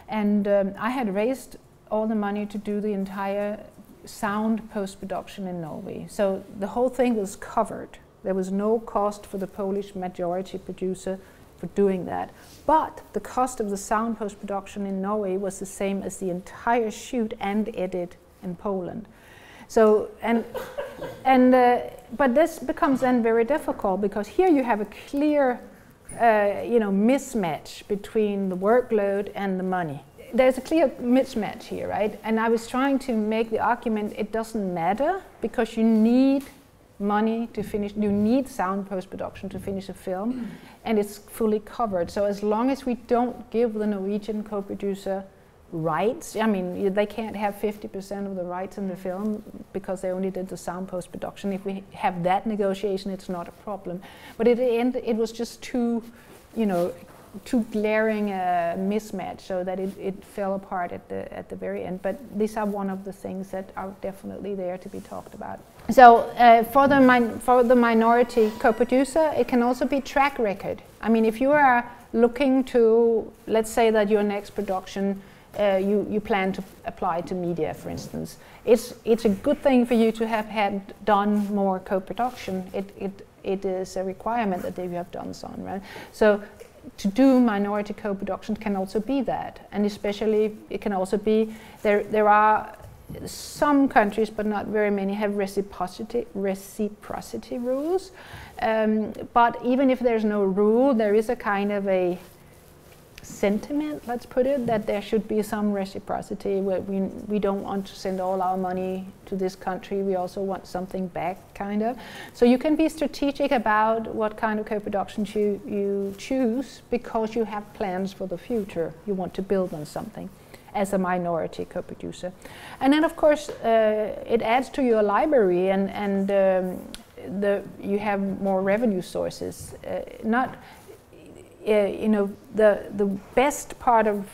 And um, I had raised all the money to do the entire sound post production in Norway. So the whole thing was covered. There was no cost for the Polish majority producer for doing that. But the cost of the sound post production in Norway was the same as the entire shoot and edit in Poland. So and and uh, but this becomes then very difficult because here you have a clear, uh, you know, mismatch between the workload and the money. There's a clear mismatch here, right? And I was trying to make the argument it doesn't matter because you need money to finish. You need sound post production to finish a film, and it's fully covered. So as long as we don't give the Norwegian co-producer rights. I mean, they can't have 50% of the rights in the film because they only did the sound post production. If we have that negotiation, it's not a problem. But it, end, it was just too, you know, too glaring a mismatch so that it, it fell apart at the, at the very end. But these are one of the things that are definitely there to be talked about. So uh, for, the min- for the minority co-producer, it can also be track record. I mean, if you are looking to, let's say that your next production uh, you, you plan to apply to media, for instance. It's, it's a good thing for you to have had done more co-production. It, it, it is a requirement that you have done some, right? So to do minority co-production can also be that, and especially it can also be there. There are some countries, but not very many, have reciprocity reciprocity rules. Um, but even if there's no rule, there is a kind of a sentiment, let's put it, that there should be some reciprocity. Where we, we don't want to send all our money to this country, we also want something back, kind of. So you can be strategic about what kind of co productions you, you choose because you have plans for the future. You want to build on something as a minority co producer. And then, of course, uh, it adds to your library and, and um, the, you have more revenue sources. Uh, not you know, the, the best part of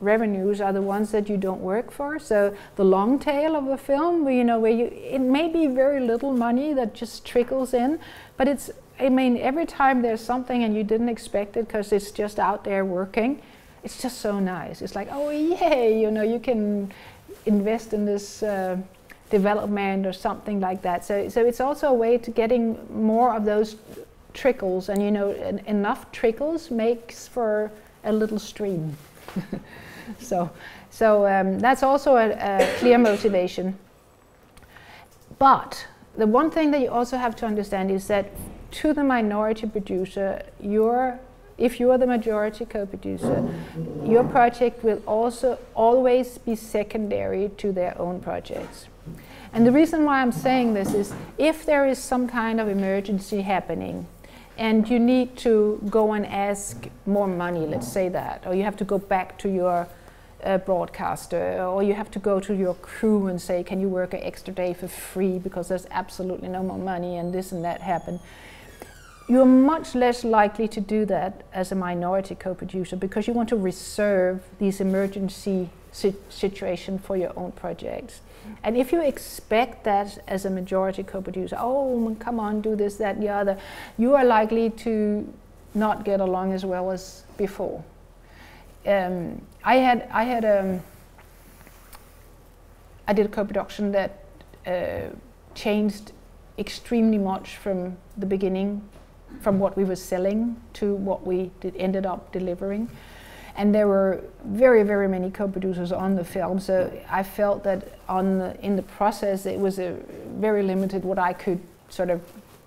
revenues are the ones that you don't work for. So the long tail of a film, where, you know, where you, it may be very little money that just trickles in, but it's, I mean, every time there's something and you didn't expect it because it's just out there working, it's just so nice. It's like, oh yay, you know, you can invest in this uh, development or something like that. So, so it's also a way to getting more of those trickles, and you know, en enough trickles makes for a little stream. so, so um, that's also a, a clear motivation. But the one thing that you also have to understand is that to the minority producer, your if you are the majority co-producer, your project will also always be secondary to their own projects. And the reason why I'm saying this is if there is some kind of emergency happening, and you need to go and ask more money, let's say that, or you have to go back to your uh, broadcaster, or you have to go to your crew and say, Can you work an extra day for free because there's absolutely no more money and this and that happen. You're much less likely to do that as a minority co producer because you want to reserve these emergency si- situations for your own projects. And if you expect that as a majority co-producer, oh, come on, do this, that, the other, you are likely to not get along as well as before. Um, I had, I had, um, I did a co-production that uh, changed extremely much from the beginning, from what we were selling to what we did, ended up delivering. And there were very very many co-producers on the film. So i felt that on the, in the process it was a very limited what i could sort of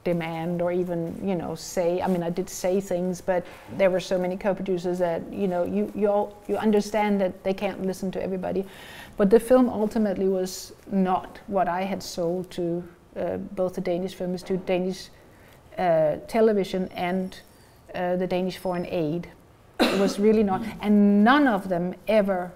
demand or even you know say. I mean i did say things but there were so many co-producers that you know you you all, you understand that they can't listen to everybody. But the film ultimately was not what i had sold to uh, both the danish film institute danish television and uh, the danish foreign aid it was really not, and none of them ever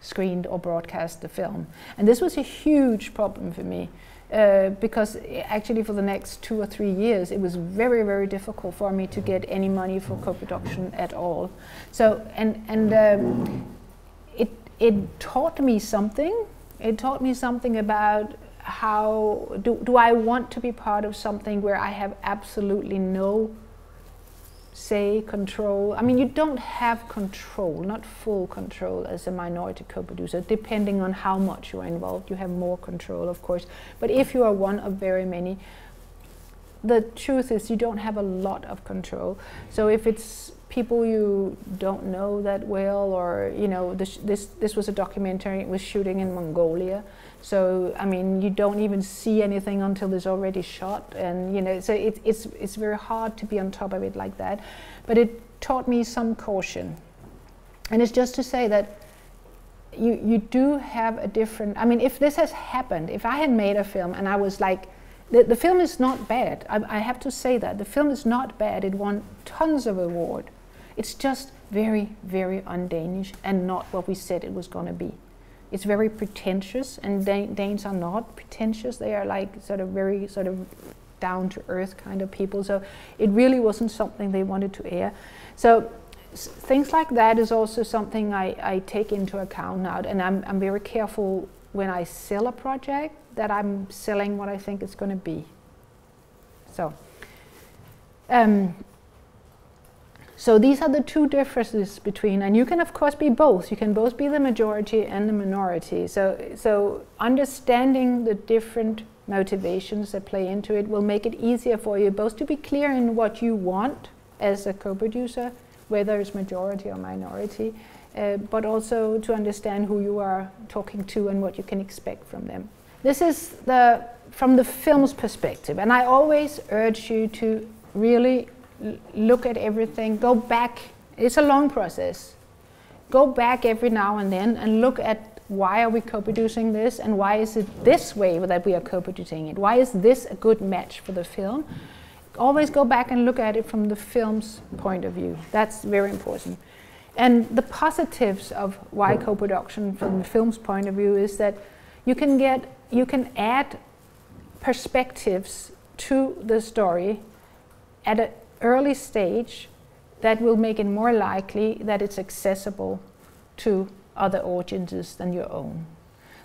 screened or broadcast the film. And this was a huge problem for me. Uh, because actually for the next two or three years it was very very difficult for me to get any money for co-production at all so and and um, it it taught me something it taught me something about how do, do I want to be part of something where I have absolutely no say, control. I mean, you don't have control, not full control as a minority co-producer. Depending on how much you are involved, you have more control, of course. But if you are one of very many, the truth is you don't have a lot of control. So if it's people you don't know that well, or you know, this this this was a documentary. It was shooting in Mongolia. So I mean, you don't even see anything until it's already shot, and you know, so it, it's it's very hard to be on top of it like that. But it taught me some caution, and it's just to say that you you do have a different. I mean, if this has happened, if I had made a film and I was like. The, the film is not bad. I, I have to say that. The film is not bad. It won tons of award. It's just very, very un-Danish and not what we said it was going to be it's very pretentious, and Danes are not pretentious. They are like sort of very sort of down to earth kind of people. So it really wasn't something they wanted to air. So things like that is also something I, I take into account now, and I'm, I'm very careful when I sell a project that I'm selling what I think it's going to be. So. Um, so these are the two differences between, and you can of course be both. You can both be the majority and the minority. So, so understanding the different motivations that play into it will make it easier for you both to be clear in what you want as a co-producer, whether it's majority or minority, uh, but also to understand who you are talking to and what you can expect from them. This is the from the film's perspective, and I always urge you to really look at everything, go back. It's a long process. Go back every now and then and look at why are we co-producing this and why is it this way that we are co-producing it? Why is this a good match for the film? Always go back and look at it from the film's point of view. That's very important. And the positives of why co-production from the film's point of view is that you can get you can add perspectives to the story at a early stage that will make it more likely that it's accessible to other audiences than your own.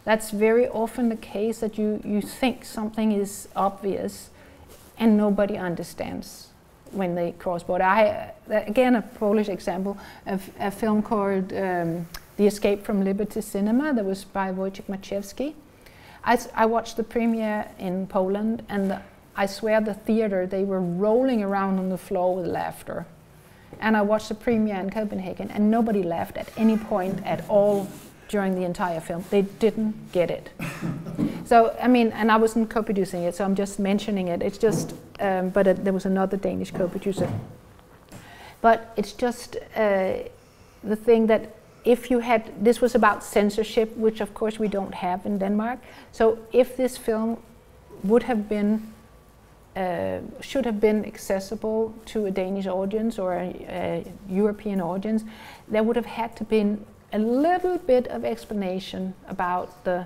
That's very often the case that you, you think something is obvious and nobody understands when they cross border. I, uh, again, a Polish example of a film called um, The Escape from Liberty Cinema that was by Wojciech Marczewski. I, I watched the premiere in Poland and the, I swear the theater, they were rolling around on the floor with laughter. And I watched the premiere in Copenhagen and nobody laughed at any point at all during the entire film. They didn't get it. so, I mean, and I wasn't co producing it, so I'm just mentioning it. It's just, um, but it, there was another Danish co producer. But it's just uh, the thing that if you had, this was about censorship, which of course we don't have in Denmark. So, if this film would have been uh, should have been accessible to a Danish audience or a, a, European audience, there would have had to been a little bit of explanation about the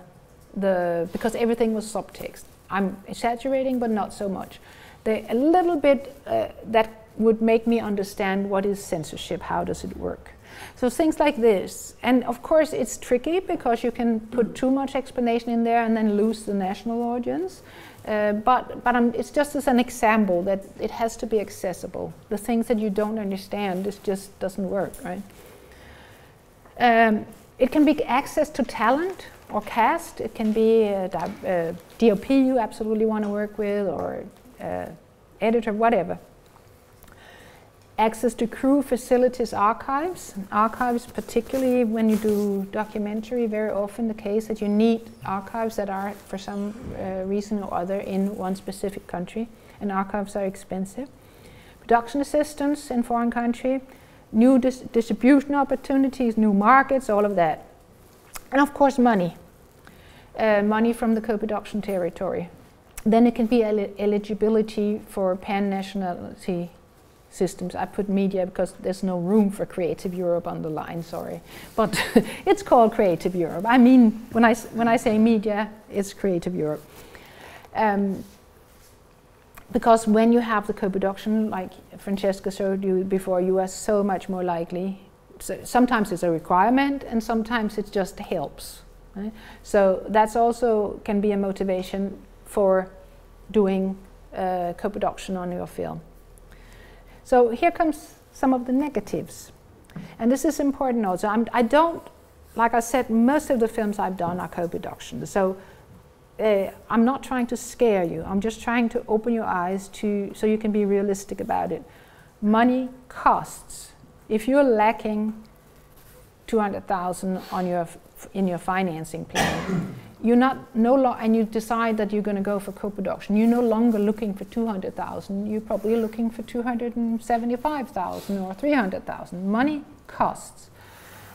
the because everything was subtext. I'm exaggerating, but not so much. A little bit uh, that would make me understand what is censorship, how does it work. So things like this, and of course it's tricky because you can put too much explanation in there and then lose the national audience. Uh, but but it's just as an example that it has to be accessible. The things that you don't understand, this just doesn't work, right? Um, it can be access to talent or cast. It can be a, a DOP you absolutely want to work with or uh, editor, whatever. Access to crew, facilities, archives. Archives, particularly when you do documentary, very often the case that you need archives that are, for some uh, reason or other, in one specific country, and archives are expensive. Production assistance in foreign country, new dis distribution opportunities, new markets, all of that. And of course, money. Uh, money from the co-production territory. Then it can be el eligibility for pan-nationality systems. I put media because there's no room for Creative Europe on the line, sorry. But it's called Creative Europe. I mean, when I, when I say media, it's Creative Europe. Um, because when you have the co-production, like Francesca showed you before, you are so much more likely. So sometimes it's a requirement, and sometimes it just helps. Right? So that's also can be a motivation for doing uh, co-production on your film. So here comes some of the negatives, and this is important also. I'm, I do not like I said, most of the films I've done are co-production. So uh, I'm not trying to scare you. I'm just trying to open your eyes to so you can be realistic about it. Money costs. If you're lacking 200,000 on your in your financing plan, you're not no lo- and you decide that you're going to go for co-production. You're no longer looking for 200,000. You're probably looking for 275,000 or 300,000. Money costs.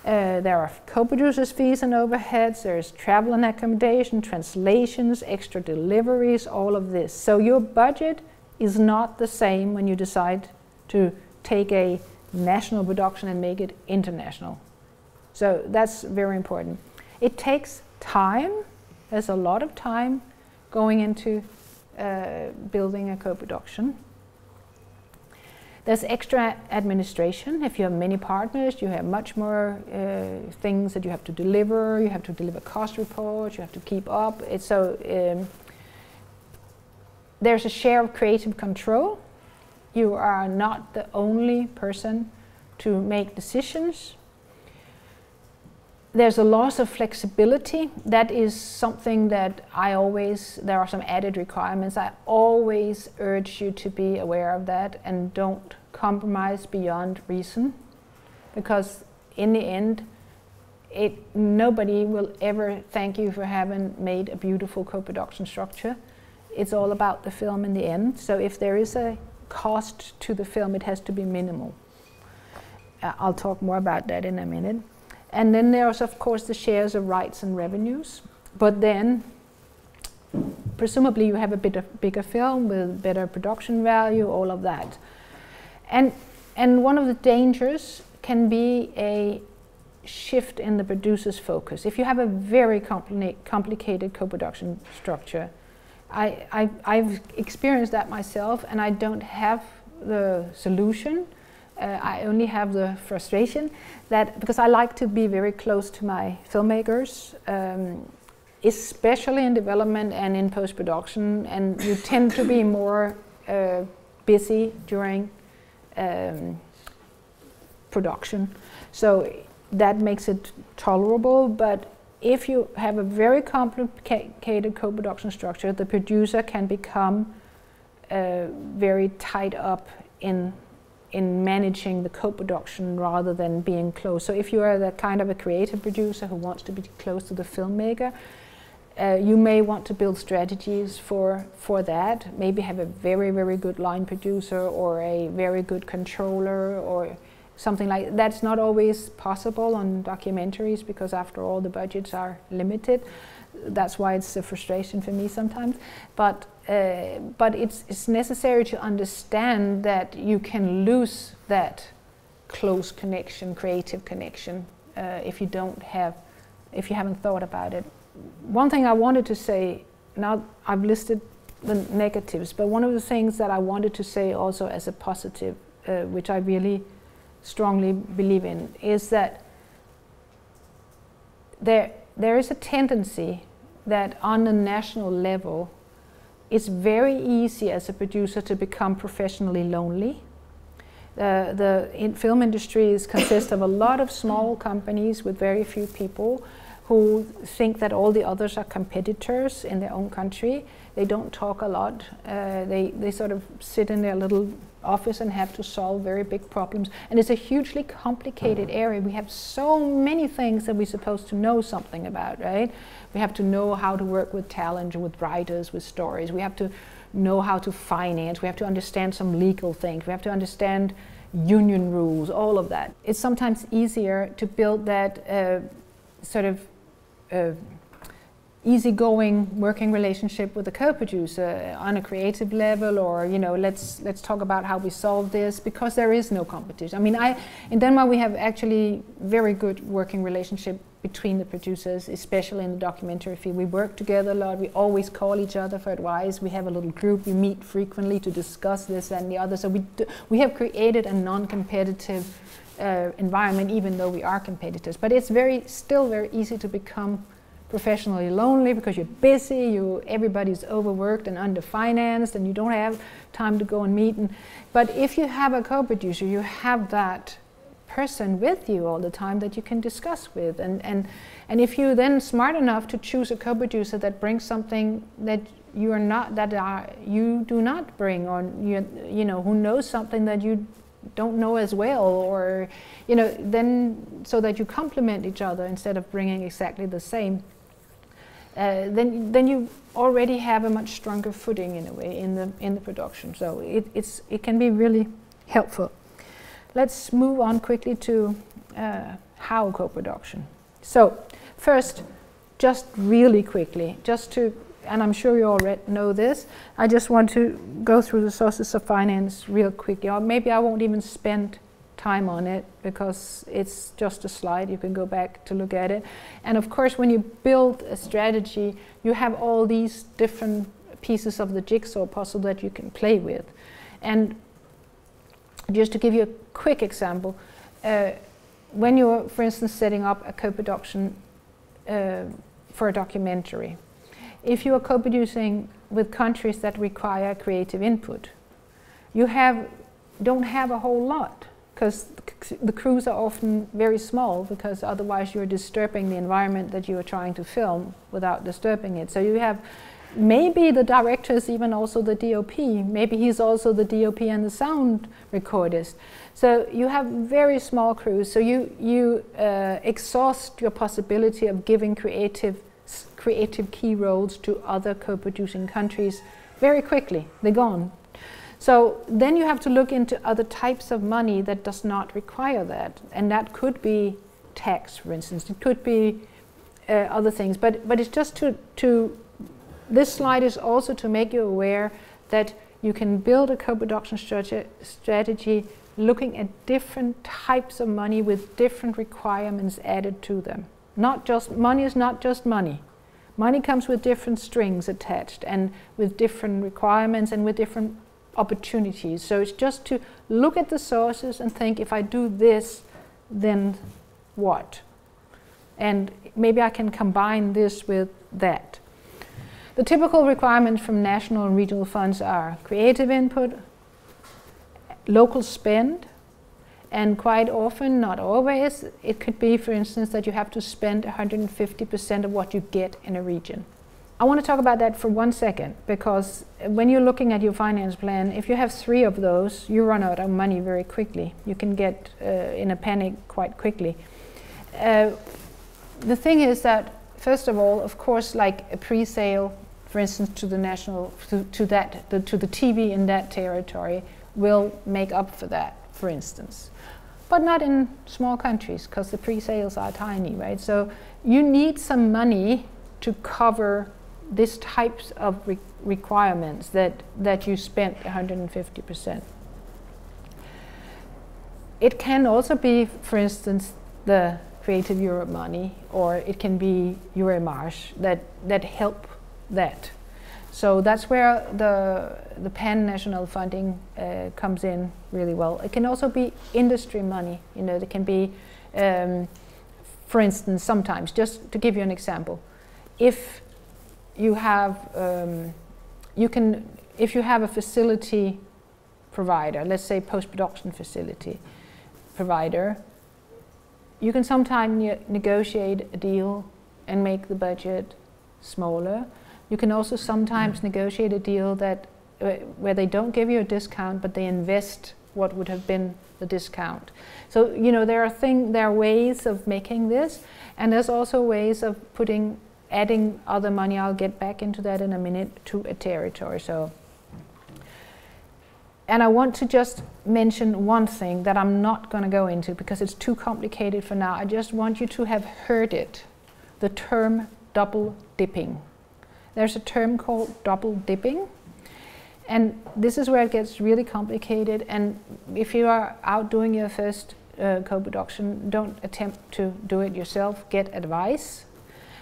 Uh, there are co-producers fees and overheads, there's travel and accommodation, translations, extra deliveries, all of this. So your budget is not the same when you decide to take a national production and make it international. So that's very important. It takes time. There's a lot of time going into uh, building a co-production. There's extra administration. If you have many partners, you have much more uh, things that you have to deliver. You have to deliver cost reports. You have to keep up. It's so um, there's a share of creative control. You are not the only person to make decisions. There's a loss of flexibility. That is something that I always, there are some added requirements. I always urge you to be aware of that and don't compromise beyond reason because in the end, it, nobody will ever thank you for having made a beautiful co-production structure. It's all about the film in the end. So if there is a cost to the film, it has to be minimal. Uh, I'll talk more about that in a minute. And then there's, of course, the shares of rights and revenues. But then, presumably, you have a bit of bigger film with better production value, all of that. And, and one of the dangers can be a shift in the producer's focus. If you have a very compli complicated co-production structure, I, I, I've experienced that myself, and I don't have the solution uh, I only have the frustration that because I like to be very close to my filmmakers, um, especially in development and in post production, and you tend to be more uh, busy during um, production. So that makes it tolerable, but if you have a very complicated co-production structure, the producer can become uh, very tied up in in managing the co-production rather than being close. So if you are the kind of a creative producer who wants to be close to the filmmaker, uh, you may want to build strategies for for that. Maybe have a very very good line producer or a very good controller or something like that. that's not always possible on documentaries because after all the budgets are limited that's why it's a frustration for me sometimes but uh, but it's, it's necessary to understand that you can lose that close connection creative connection uh, if you don't have if you haven't thought about it. One thing i wanted to say now i've listed the negatives but one of the things that i wanted to say also as a positive uh, which i really strongly believe in is that there, there is a tendency that on a national level, it's very easy as a producer to become professionally lonely. Uh, the in film industry is consists of a lot of small companies with very few people who think that all the others are competitors in their own country. They don't talk a lot. Uh, they, they sort of sit in their little office and have to solve very big problems. And it's a hugely complicated area. We have so many things that we're supposed to know something about, right? We have to know how to work with talent, with writers, with stories. We have to know how to finance. We have to understand some legal things. We have to understand union rules, all of that. It's sometimes easier to build that uh, sort of uh, easygoing working relationship with a co-producer on a creative level or you know let's let's talk about how we solve this because there is no competition i mean i in denmark we have actually very good working relationship between the producers especially in the documentary field. We work together a lot. We always call each other for advice. We have a little group. We meet frequently to discuss this and the other. So we we have created a non-competitive uh, environment even though we are competitors. But it's very still very easy to become professionally lonely because you're busy, you everybody's overworked and underfinanced, and you don't have time to go and meet. And, but if you have a co-producer, you have that person with you all the time that you can discuss with, and and and if you're then smart enough to choose a co-producer that brings something that you are not that are you do not bring, or you you know who knows something that you don't know as well or you know then so that you complement each other instead of bringing exactly the same uh, then then you already have a much stronger footing in a way in the in the production. So it, it's it can be really helpful. Let's move on quickly to uh, how co-production. So first, just really quickly, just to and I'm sure you already know this. I just want to go through the sources of finance real quickly. Or maybe I won't even spend time on it because it's just a slide. You can go back to look at it. And of course, when you build a strategy, you have all these different pieces of the jigsaw puzzle that you can play with. And just to give you a quick example, uh, when you're, for instance, setting up a co-production uh, for a documentary, if you are co-producing with countries that require creative input, you have don't have a whole lot because the crews are often very small because otherwise you're disturbing the environment that you are trying to film without disturbing it. So you have maybe the director is even also the DOP, maybe he's also the DOP and the sound recordist. So you have very small crews, so you, you uh, exhaust your possibility of giving creative, creative key roles to other co-producing countries very quickly. They're gone so then you have to look into other types of money that does not require that. And that could be tax, for instance. It could be uh, other things. But, but it's just to, to, this slide is also to make you aware that you can build a co-production strategy looking at different types of money with different requirements added to them. Not just, money is not just money. Money comes with different strings attached and with different requirements and with different opportunities. So it's just to look at the sources and think if I do this, then what? And maybe I can combine this with that. The typical requirements from national and regional funds are creative input, local spend, and quite often, not always, it could be, for instance, that you have to spend 150% of what you get in a region. I want to talk about that for one second because when you're looking at your finance plan, if you have three of those, you run out of money very quickly. You can get uh, in a panic quite quickly. Uh, the thing is that, first of all, of course, like a pre-sale, for instance, to the national, to, to that, the, to the TV in that territory, will make up for that, for instance. But not in small countries because the pre-sales are tiny, right? So you need some money to cover this types of re requirements that, that you spent 150%. It can also be, for instance, the Creative Europe money, or it can be Eurimages that, that help that. So that's where the, the pan-national funding uh, comes in really well. It can also be industry money. You know, it can be, um, for instance, sometimes, just to give you an example, if you have, um, you can, if you have a facility provider, let's say post-production facility provider, you can sometimes ne negotiate a deal and make the budget smaller. You can also sometimes negotiate a deal that where they don't give you a discount, but they invest what would have been the discount. So you know there are thing there are ways of making this, and there's also ways of putting adding other money, I'll get back into that in a minute, to a territory. So, and I want to just mention one thing that I'm not going to go into because it's too complicated for now. I just want you to have heard it, the term double dipping. There's a term called double dipping. And this is where it gets really complicated. And if you are out doing your first uh, co-production, don't attempt to do it yourself. Get advice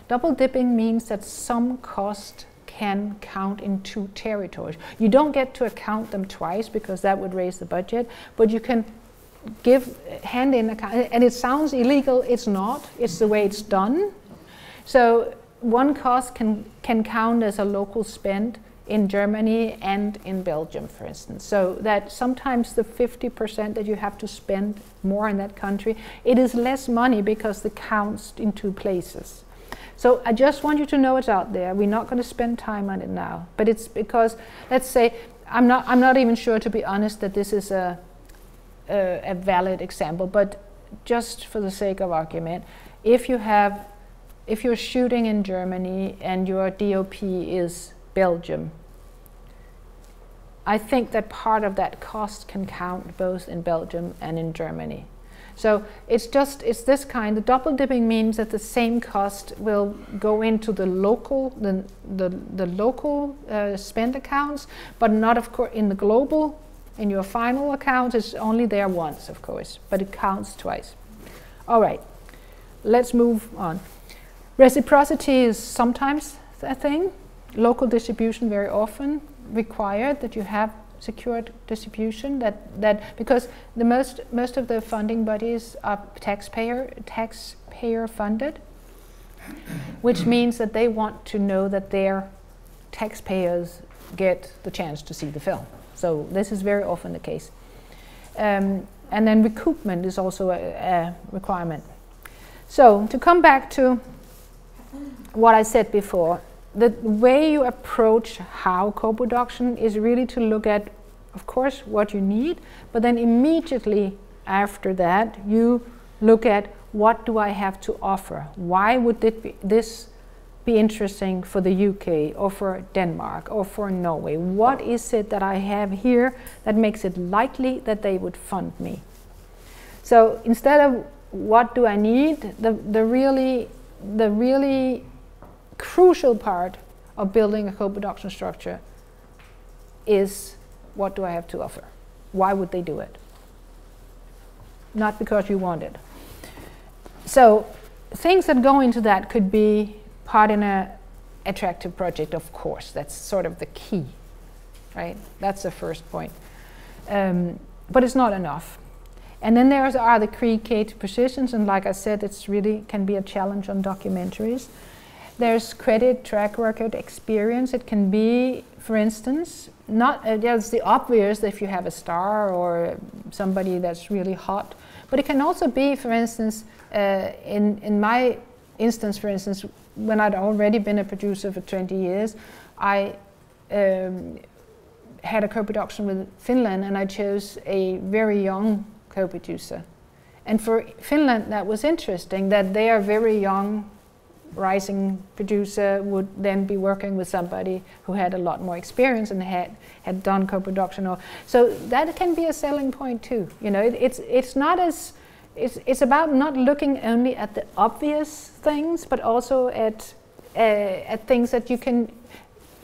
Double dipping means that some cost can count in two territories. You don't get to account them twice because that would raise the budget, but you can give hand in account, and it sounds illegal, it's not, it's the way it's done. So one cost can, can count as a local spend in Germany and in Belgium, for instance. So that sometimes the 50% that you have to spend more in that country, it is less money because it counts in two places. So I just want you to know it's out there. We're not going to spend time on it now. But it's because, let's say, I'm not, I'm not even sure, to be honest, that this is a, a, a valid example. But just for the sake of argument, if you have, if you're shooting in Germany and your DOP is Belgium, I think that part of that cost can count both in Belgium and in Germany. So it's just, it's this kind. The double dipping means that the same cost will go into the local, the, the, the local uh, spend accounts, but not of course in the global, in your final account, it's only there once, of course, but it counts twice. All right, let's move on. Reciprocity is sometimes a thing. Local distribution very often required that you have secured distribution that, that because the most most of the funding bodies are taxpayer taxpayer funded which means that they want to know that their taxpayers get the chance to see the film. So this is very often the case. Um, and then recoupment is also a, a requirement. So to come back to what I said before the way you approach how co-production is really to look at, of course, what you need, but then immediately after that, you look at what do I have to offer? Why would be, this be interesting for the UK or for Denmark or for Norway? What is it that I have here that makes it likely that they would fund me? So instead of what do I need, the, the really the really crucial part of building a co-production structure is what do I have to offer? Why would they do it? Not because you want it. So things that go into that could be part in a attractive project, of course. That's sort of the key. right? That's the first point. Um, but it's not enough. And then there are the creative positions, and like I said, it's really can be a challenge on documentaries. There's credit, track record, experience. It can be, for instance, not uh, there's the obvious if you have a star or somebody that's really hot, but it can also be, for instance, uh, in in my instance, for instance, when I'd already been a producer for 20 years, I um, had a co-production with Finland, and I chose a very young co-producer. And for Finland, that was interesting that they are very young rising producer would then be working with somebody who had a lot more experience and had had done co-production or so that can be a selling point too you know it, it's it's not as it's, it's about not looking only at the obvious things but also at uh, at things that you can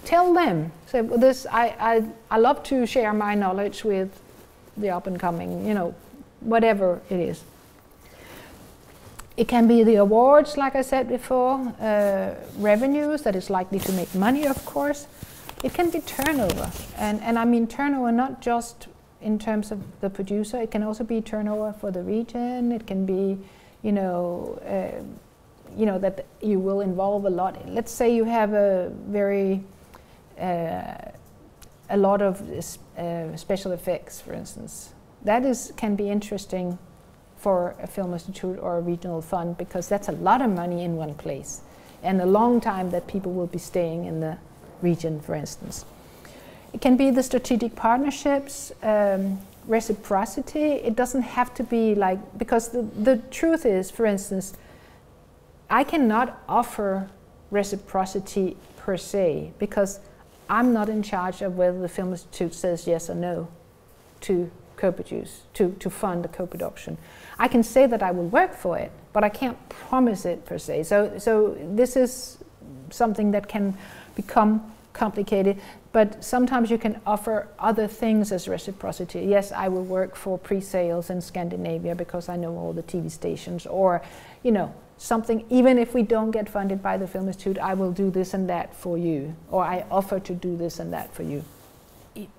tell them so this I, I i love to share my knowledge with the up and coming you know whatever it is it can be the awards, like I said before, uh, revenues that is likely to make money, of course. It can be turnover, and, and I mean turnover not just in terms of the producer. It can also be turnover for the region. It can be, you know, uh, you know that you will involve a lot. Let's say you have a very uh, a lot of uh, special effects, for instance. That is can be interesting for a film institute or a regional fund because that's a lot of money in one place and a long time that people will be staying in the region, for instance. It can be the strategic partnerships, um, reciprocity. It doesn't have to be like, because the, the truth is, for instance, I cannot offer reciprocity per se because I'm not in charge of whether the Film Institute says yes or no to co-produce, to, to fund a co-production. I can say that I will work for it, but I can't promise it per se. So, so this is something that can become complicated, but sometimes you can offer other things as reciprocity. Yes, I will work for pre-sales in Scandinavia because I know all the TV stations, or, you know, something, even if we don't get funded by the Film Institute, I will do this and that for you, or I offer to do this and that for you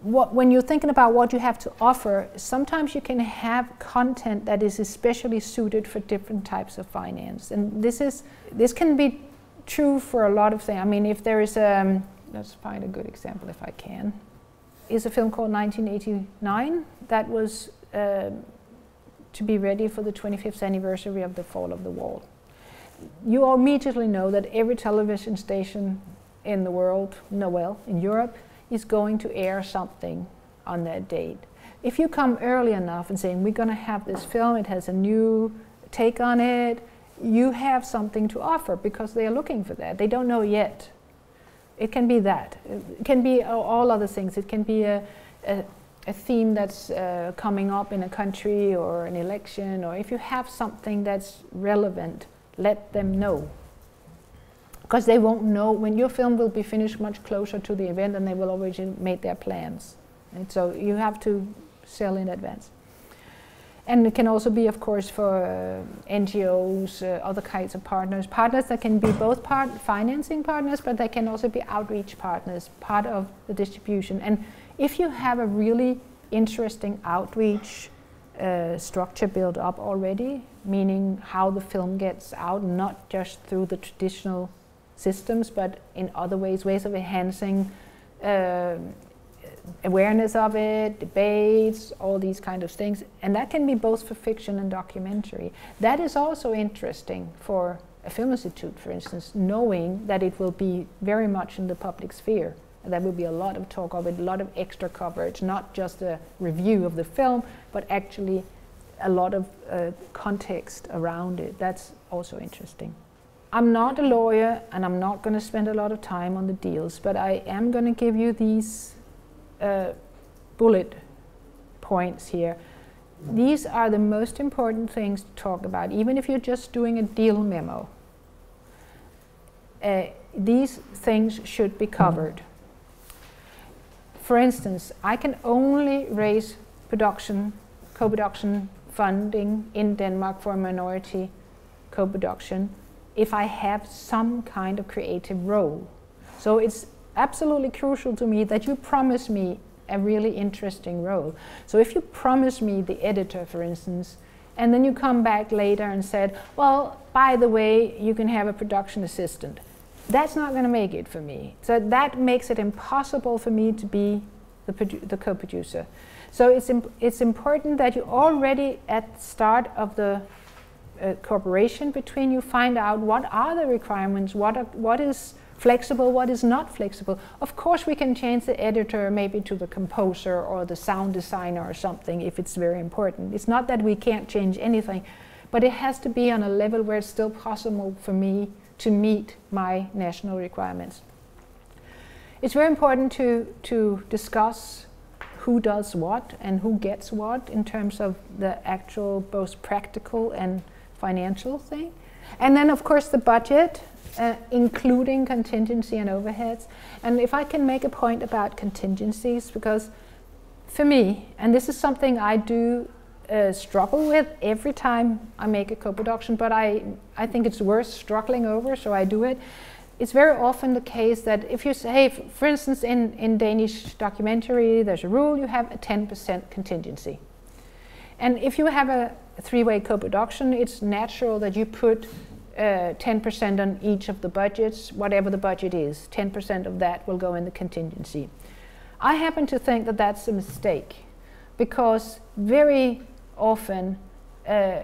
what, when you're thinking about what you have to offer, sometimes you can have content that is especially suited for different types of finance. And this is this can be true for a lot of things. I mean, if there is a um, let's find a good example if I can. Is a film called 1989 that was uh, to be ready for the 25th anniversary of the fall of the wall. You immediately know that every television station in the world, no well, in Europe, is going to air something on that date. If you come early enough and saying, we're going to have this film, it has a new take on it, you have something to offer because they are looking for that. They don't know yet. It can be that. It can be all other things. It can be a, a, a theme that's uh, coming up in a country or an election, or if you have something that's relevant, let them know because they won't know when your film will be finished much closer to the event and they will already made their plans. And so you have to sell in advance. And it can also be, of course, for uh, NGOs, uh, other kinds of partners. Partners that can be both part financing partners, but they can also be outreach partners, part of the distribution. And if you have a really interesting outreach uh, structure built up already, meaning how the film gets out, not just through the traditional systems, but in other ways, ways of enhancing uh, awareness of it, debates, all these kind of things. And that can be both for fiction and documentary. That is also interesting for a film institute, for instance, knowing that it will be very much in the public sphere. There will be a lot of talk of it, a lot of extra coverage, not just a review of the film, but actually a lot of uh, context around it. That's also interesting. I'm not a lawyer and I'm not going to spend a lot of time on the deals, but I am going to give you these uh, bullet points here. These are the most important things to talk about, even if you're just doing a deal memo. Uh, these things should be covered. For instance, I can only raise production, co-production funding in Denmark for minority co-production if I have some kind of creative role. So it's absolutely crucial to me that you promise me a really interesting role. So if you promise me the editor, for instance, and then you come back later and said, well, by the way, you can have a production assistant. That's not going to make it for me. So that makes it impossible for me to be the, the co-producer. So it's, imp it's important that you already at the start of the uh, cooperation between you find out what are the requirements, what, are, what is flexible, what is not flexible. Of course, we can change the editor maybe to the composer or the sound designer or something if it's very important. It's not that we can't change anything, but it has to be on a level where it's still possible for me to meet my national requirements. It's very important to, to discuss who does what and who gets what in terms of the actual both practical and financial thing. And then, of course, the budget, uh, including contingency and overheads. And if I can make a point about contingencies, because for me, and this is something I do uh, struggle with every time I make a co-production, but I, I think it's worth struggling over, so I do it. It's very often the case that if you say, for instance, in, in Danish documentary, there's a rule, you have a 10% contingency. And if you have a three-way co-production, it's natural that you put 10% uh, on each of the budgets, whatever the budget is. 10% of that will go in the contingency. I happen to think that that's a mistake because very often uh,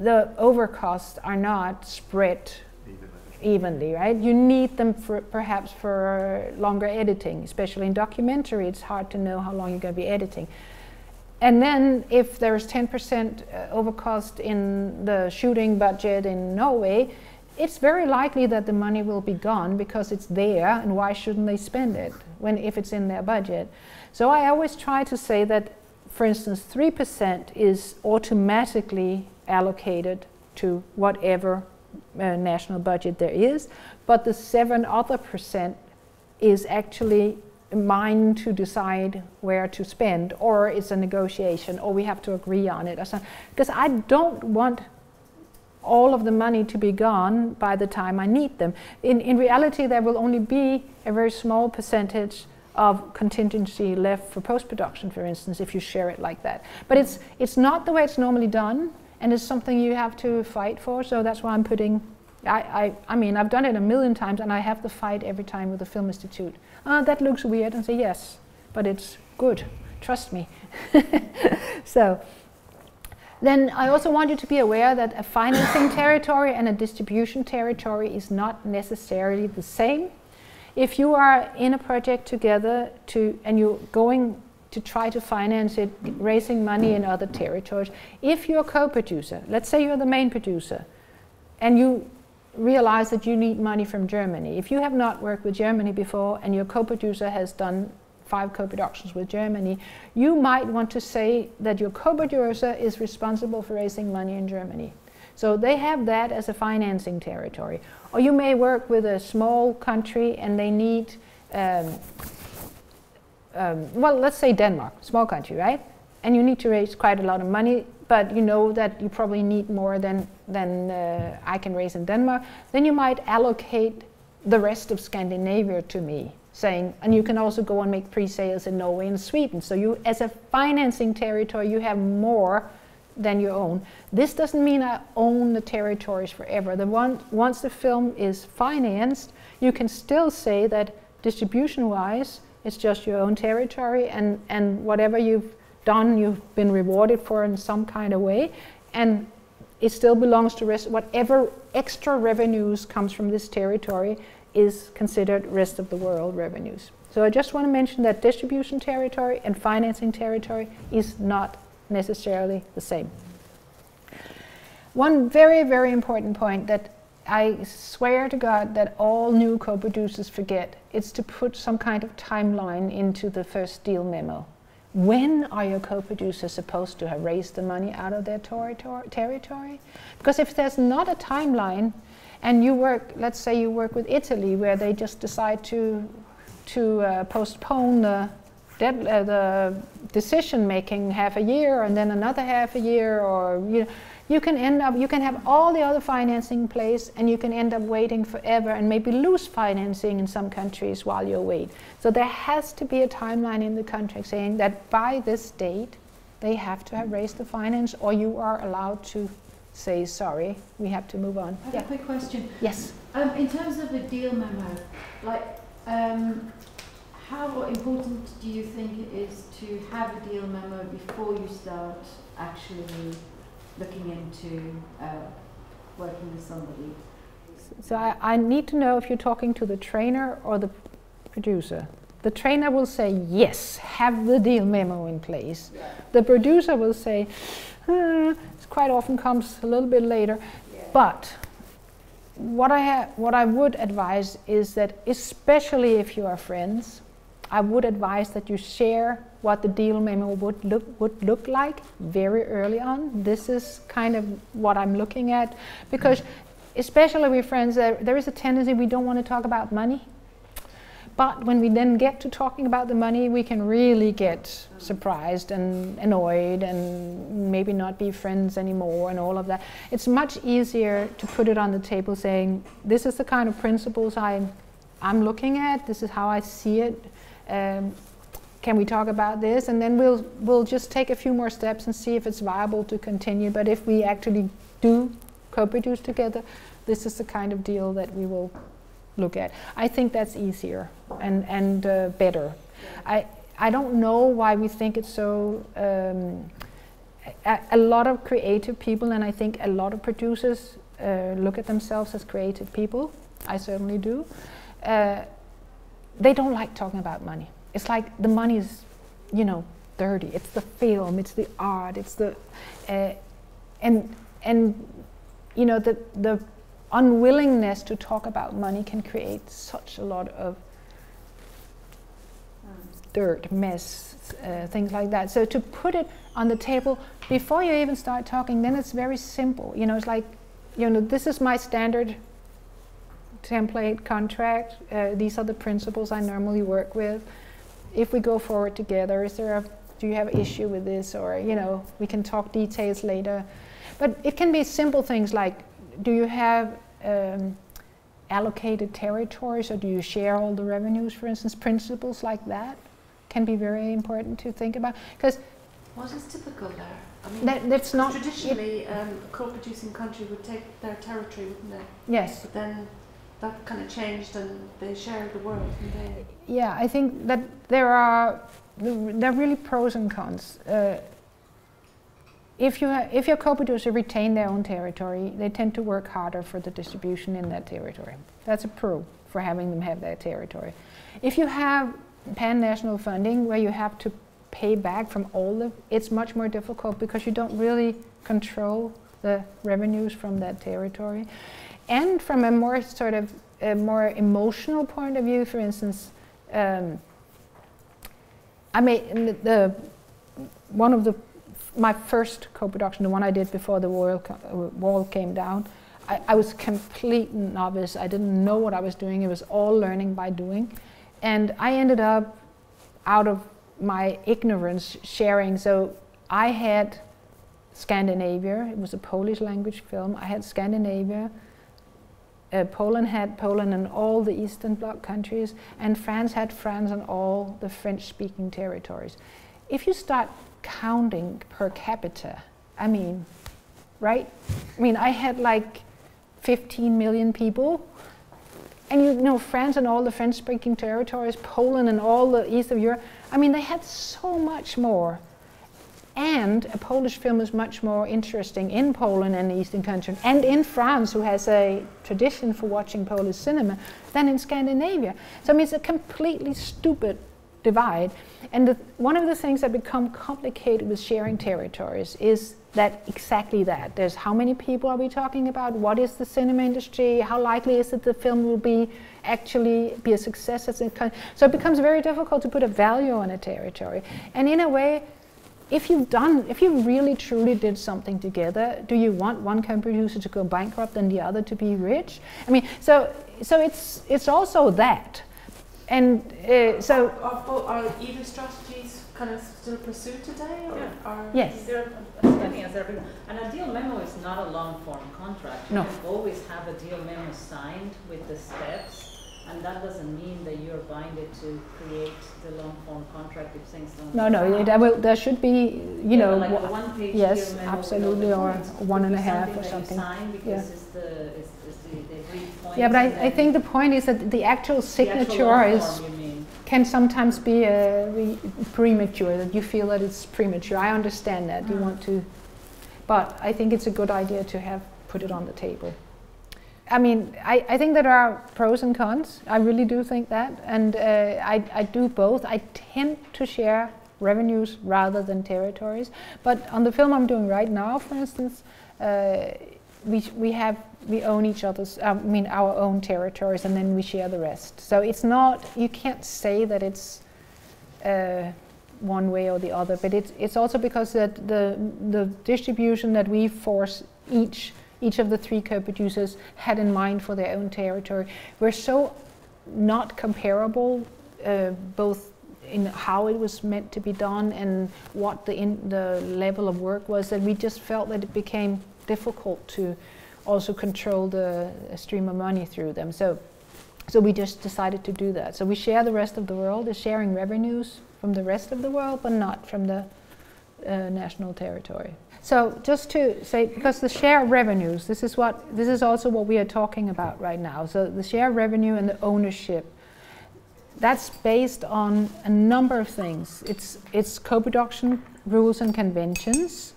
the overcosts are not spread evenly, right? You need them for perhaps for longer editing, especially in documentary. It's hard to know how long you're going to be editing. And then if there's 10% uh, overcost in the shooting budget in Norway, it's very likely that the money will be gone because it's there and why shouldn't they spend it when if it's in their budget. So I always try to say that for instance 3% is automatically allocated to whatever uh, national budget there is, but the seven other percent is actually mine to decide where to spend, or it's a negotiation, or we have to agree on it, or something. Because I don't want all of the money to be gone by the time I need them. In, in reality, there will only be a very small percentage of contingency left for post-production, for instance, if you share it like that. But it's, it's not the way it's normally done, and it's something you have to fight for, so that's why I'm putting I, I, I mean, I've done it a million times and I have the fight every time with the Film Institute. Ah, that looks weird, and say, yes, but it's good, trust me. so, then I also want you to be aware that a financing territory and a distribution territory is not necessarily the same. If you are in a project together to, and you're going to try to finance it, raising money in other territories, if you're a co-producer, let's say you're the main producer, and you realize that you need money from Germany. If you have not worked with Germany before and your co-producer has done five co-productions with Germany, you might want to say that your co-producer is responsible for raising money in Germany. So they have that as a financing territory. Or you may work with a small country and they need, um, um, well, let's say Denmark, small country, right? And you need to raise quite a lot of money but you know that you probably need more than, than uh, I can raise in Denmark, then you might allocate the rest of Scandinavia to me, saying, and you can also go and make pre-sales in Norway and Sweden. So you, as a financing territory, you have more than your own. This doesn't mean I own the territories forever. The one, once the film is financed, you can still say that distribution-wise, it's just your own territory, and, and whatever you've done, you've been rewarded for in some kind of way, and it still belongs to rest. Whatever extra revenues comes from this territory is considered rest of the world revenues. So I just want to mention that distribution territory and financing territory is not necessarily the same. One very, very important point that I swear to God that all new co-producers forget is to put some kind of timeline into the first deal memo when are your co-producers supposed to have raised the money out of their territory? Because if there's not a timeline, and you work, let's say you work with Italy, where they just decide to to uh, postpone the uh, the decision making half a year and then another half a year, or you know, you can end up, you can have all the other financing in place and you can end up waiting forever and maybe lose financing in some countries while you wait. So there has to be a timeline in the contract saying that by this date, they have to have raised the finance or you are allowed to say, sorry, we have to move on. I have Yeah. a quick question. Yes. Um, in terms of a deal memo, like, um, how important do you think it is to have a deal memo before you start actually looking into uh, working with somebody? So I, I need to know if you're talking to the trainer or the producer. The trainer will say, yes, have the deal memo in place. The producer will say, "Uh, it quite often comes a little bit later. But what I, ha- what I would advise is that, especially if you are friends, I would advise that you share what the deal memo would look, would look like very early on. This is kind of what I'm looking at because, especially with friends, there, there is a tendency we don't want to talk about money. But when we then get to talking about the money, we can really get surprised and annoyed and maybe not be friends anymore and all of that. It's much easier to put it on the table saying, this is the kind of principles I'm, I'm looking at, this is how I see it. Um, can we talk about this? And then we'll, we'll just take a few more steps and see if it's viable to continue. But if we actually do co produce together, this is the kind of deal that we will look at. I think that's easier and, and uh, better. I, I don't know why we think it's so. Um, a, a lot of creative people, and I think a lot of producers uh, look at themselves as creative people. I certainly do. Uh, they don't like talking about money. It's like the money is, you know, dirty. It's the film, it's the art, it's the, uh, and and you know the the unwillingness to talk about money can create such a lot of dirt, mess, uh, things like that. So to put it on the table before you even start talking, then it's very simple. You know, it's like, you know, this is my standard template contract. Uh, these are the principles I normally work with. If we go forward together, is there a do you have an issue with this, or you know, we can talk details later. But it can be simple things like, do you have um, allocated territories, or do you share all the revenues, for instance? Principles like that can be very important to think about because What is typical there? I mean, that, that's not traditionally, um, a co-producing country would take their territory, wouldn't they? yes But then that kind of changed, and they shared the world, yeah i think that there are there are really pros and cons. Uh, if you if your co-producer retain their own territory they tend to work harder for the distribution in that territory. That's a pro for having them have their territory. If you have pan-national funding where you have to pay back from all the it's much more difficult because you don't really control the revenues from that territory and from a more sort of a more emotional point of view for instance um, I made the one of the my first co-production, the one I did before the wall, uh, wall came down. I, I was complete novice. I didn't know what I was doing. It was all learning by doing, and I ended up out of my ignorance sharing. So I had Scandinavia. It was a Polish language film. I had Scandinavia. Uh, Poland had Poland and all the Eastern Bloc countries, and France had France and all the French speaking territories. If you start counting per capita, I mean, right? I mean, I had like 15 million people, and you know, France and all the French speaking territories, Poland and all the east of Europe, I mean, they had so much more. And a Polish film is much more interesting in Poland and the Eastern countries, and in France, who has a tradition for watching Polish cinema, than in Scandinavia. So I mean, it's a completely stupid divide. And the, one of the things that become complicated with sharing territories is that exactly that. There's how many people are we talking about? What is the cinema industry? How likely is it the film will be actually be a success? So it becomes very difficult to put a value on a territory. And in a way, if you've done, if you really truly did something together, do you want one co-producer to go bankrupt and the other to be rich? I mean, so so it's it's also that, and uh, so Are, are, are either strategies kind of still pursued today, or, Yeah. or Yes. There, as many as every, and a deal memo is not a long form contract. No. You can always have a deal memo signed with the steps, and that doesn't mean that you're binded to create the long form contract if things don't. No, no, there will, there should be, you know, like one page yes, deal memo with all absolutely, or points a could one and a half or something. Yeah. it's the, it's, it's the, the agreed points. yeah, but I, I think the point is that the actual the actual signature is, can sometimes be uh, re- premature, that you feel that it's premature. I understand that, you Mm. want to, but I think it's a good idea to have, put it on the table. I mean, I, I think there are pros and cons. I really do think that. And uh, I, I do both. I tend to share revenues rather than territories. But on the film I'm doing right now, for instance, uh, we, we have we own each other's um, I mean our own territories and then we share the rest. So it's not you can't say that it's uh, one way or the other, but it's it's also because that the the distribution that we force each each of the three co-producers had in mind for their own territory. We're so not comparable, uh, both in how it was meant to be done and what the the level of work was, that we just felt that it became difficult to also control the stream of money through them. So, so we just decided to do that. So we share the rest of the world, is sharing revenues from the rest of the world, but not from the uh, national territory. So just to say, because the share of revenues, this is what this is also what we are talking about right now. So the share of revenue and the ownership, that's based on a number of things. It's it's co-production rules and conventions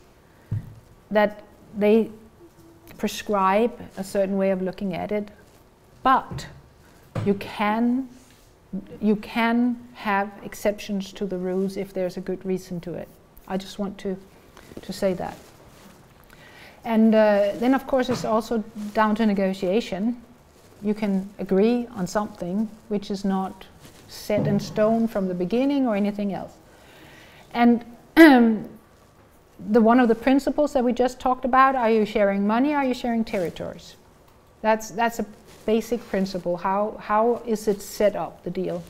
that they prescribe a certain way of looking at it, but you can you can have exceptions to the rules if there's a good reason to it. I just want to to say that. And uh, then, of course, it's also down to negotiation. You can agree on something which is not set in stone from the beginning or anything else. And the one of the principles that we just talked about are you sharing money are you sharing territories that's that's a basic principle how how is it set up the deal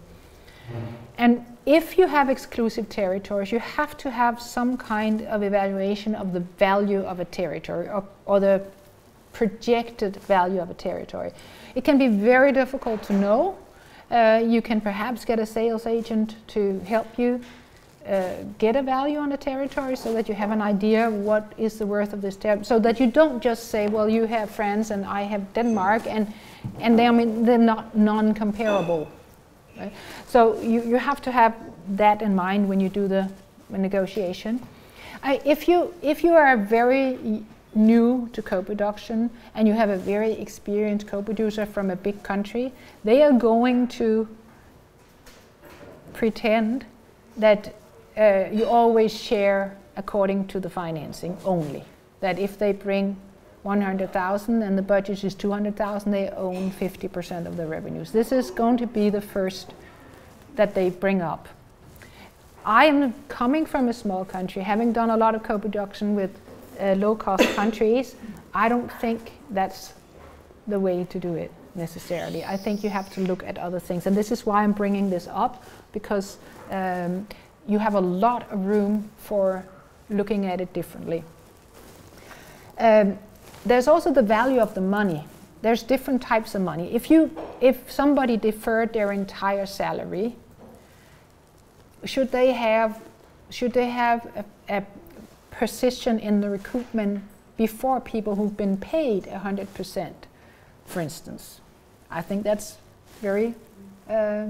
and if you have exclusive territories you have to have some kind of evaluation of the value of a territory or, or the projected value of a territory. It can be very difficult to know. Uh, you can perhaps get a sales agent to help you uh, get a value on a territory so that you have an idea what is the worth of this territory so that you don't just say well you have France and I have Denmark and and they, I mean, they're not non-comparable right? so you, you have to have that in mind when you do the negotiation I, if you if you are very new to co-production and you have a very experienced co-producer from a big country they are going to pretend that uh, you always share according to the financing only. That if they bring 100,000 and the budget is 200,000, they own 50% of the revenues. This is going to be the first that they bring up. I am coming from a small country, having done a lot of co-production with uh, low-cost countries. I don't think that's the way to do it necessarily. I think you have to look at other things, and this is why I'm bringing this up because um, you have a lot of room for looking at it differently. Um, there's also the value of the money. There's different types of money. If you, if somebody deferred their entire salary, should they have, should they have a, a position in the recoupment before people who've been paid 100%, for instance? I think that's very uh,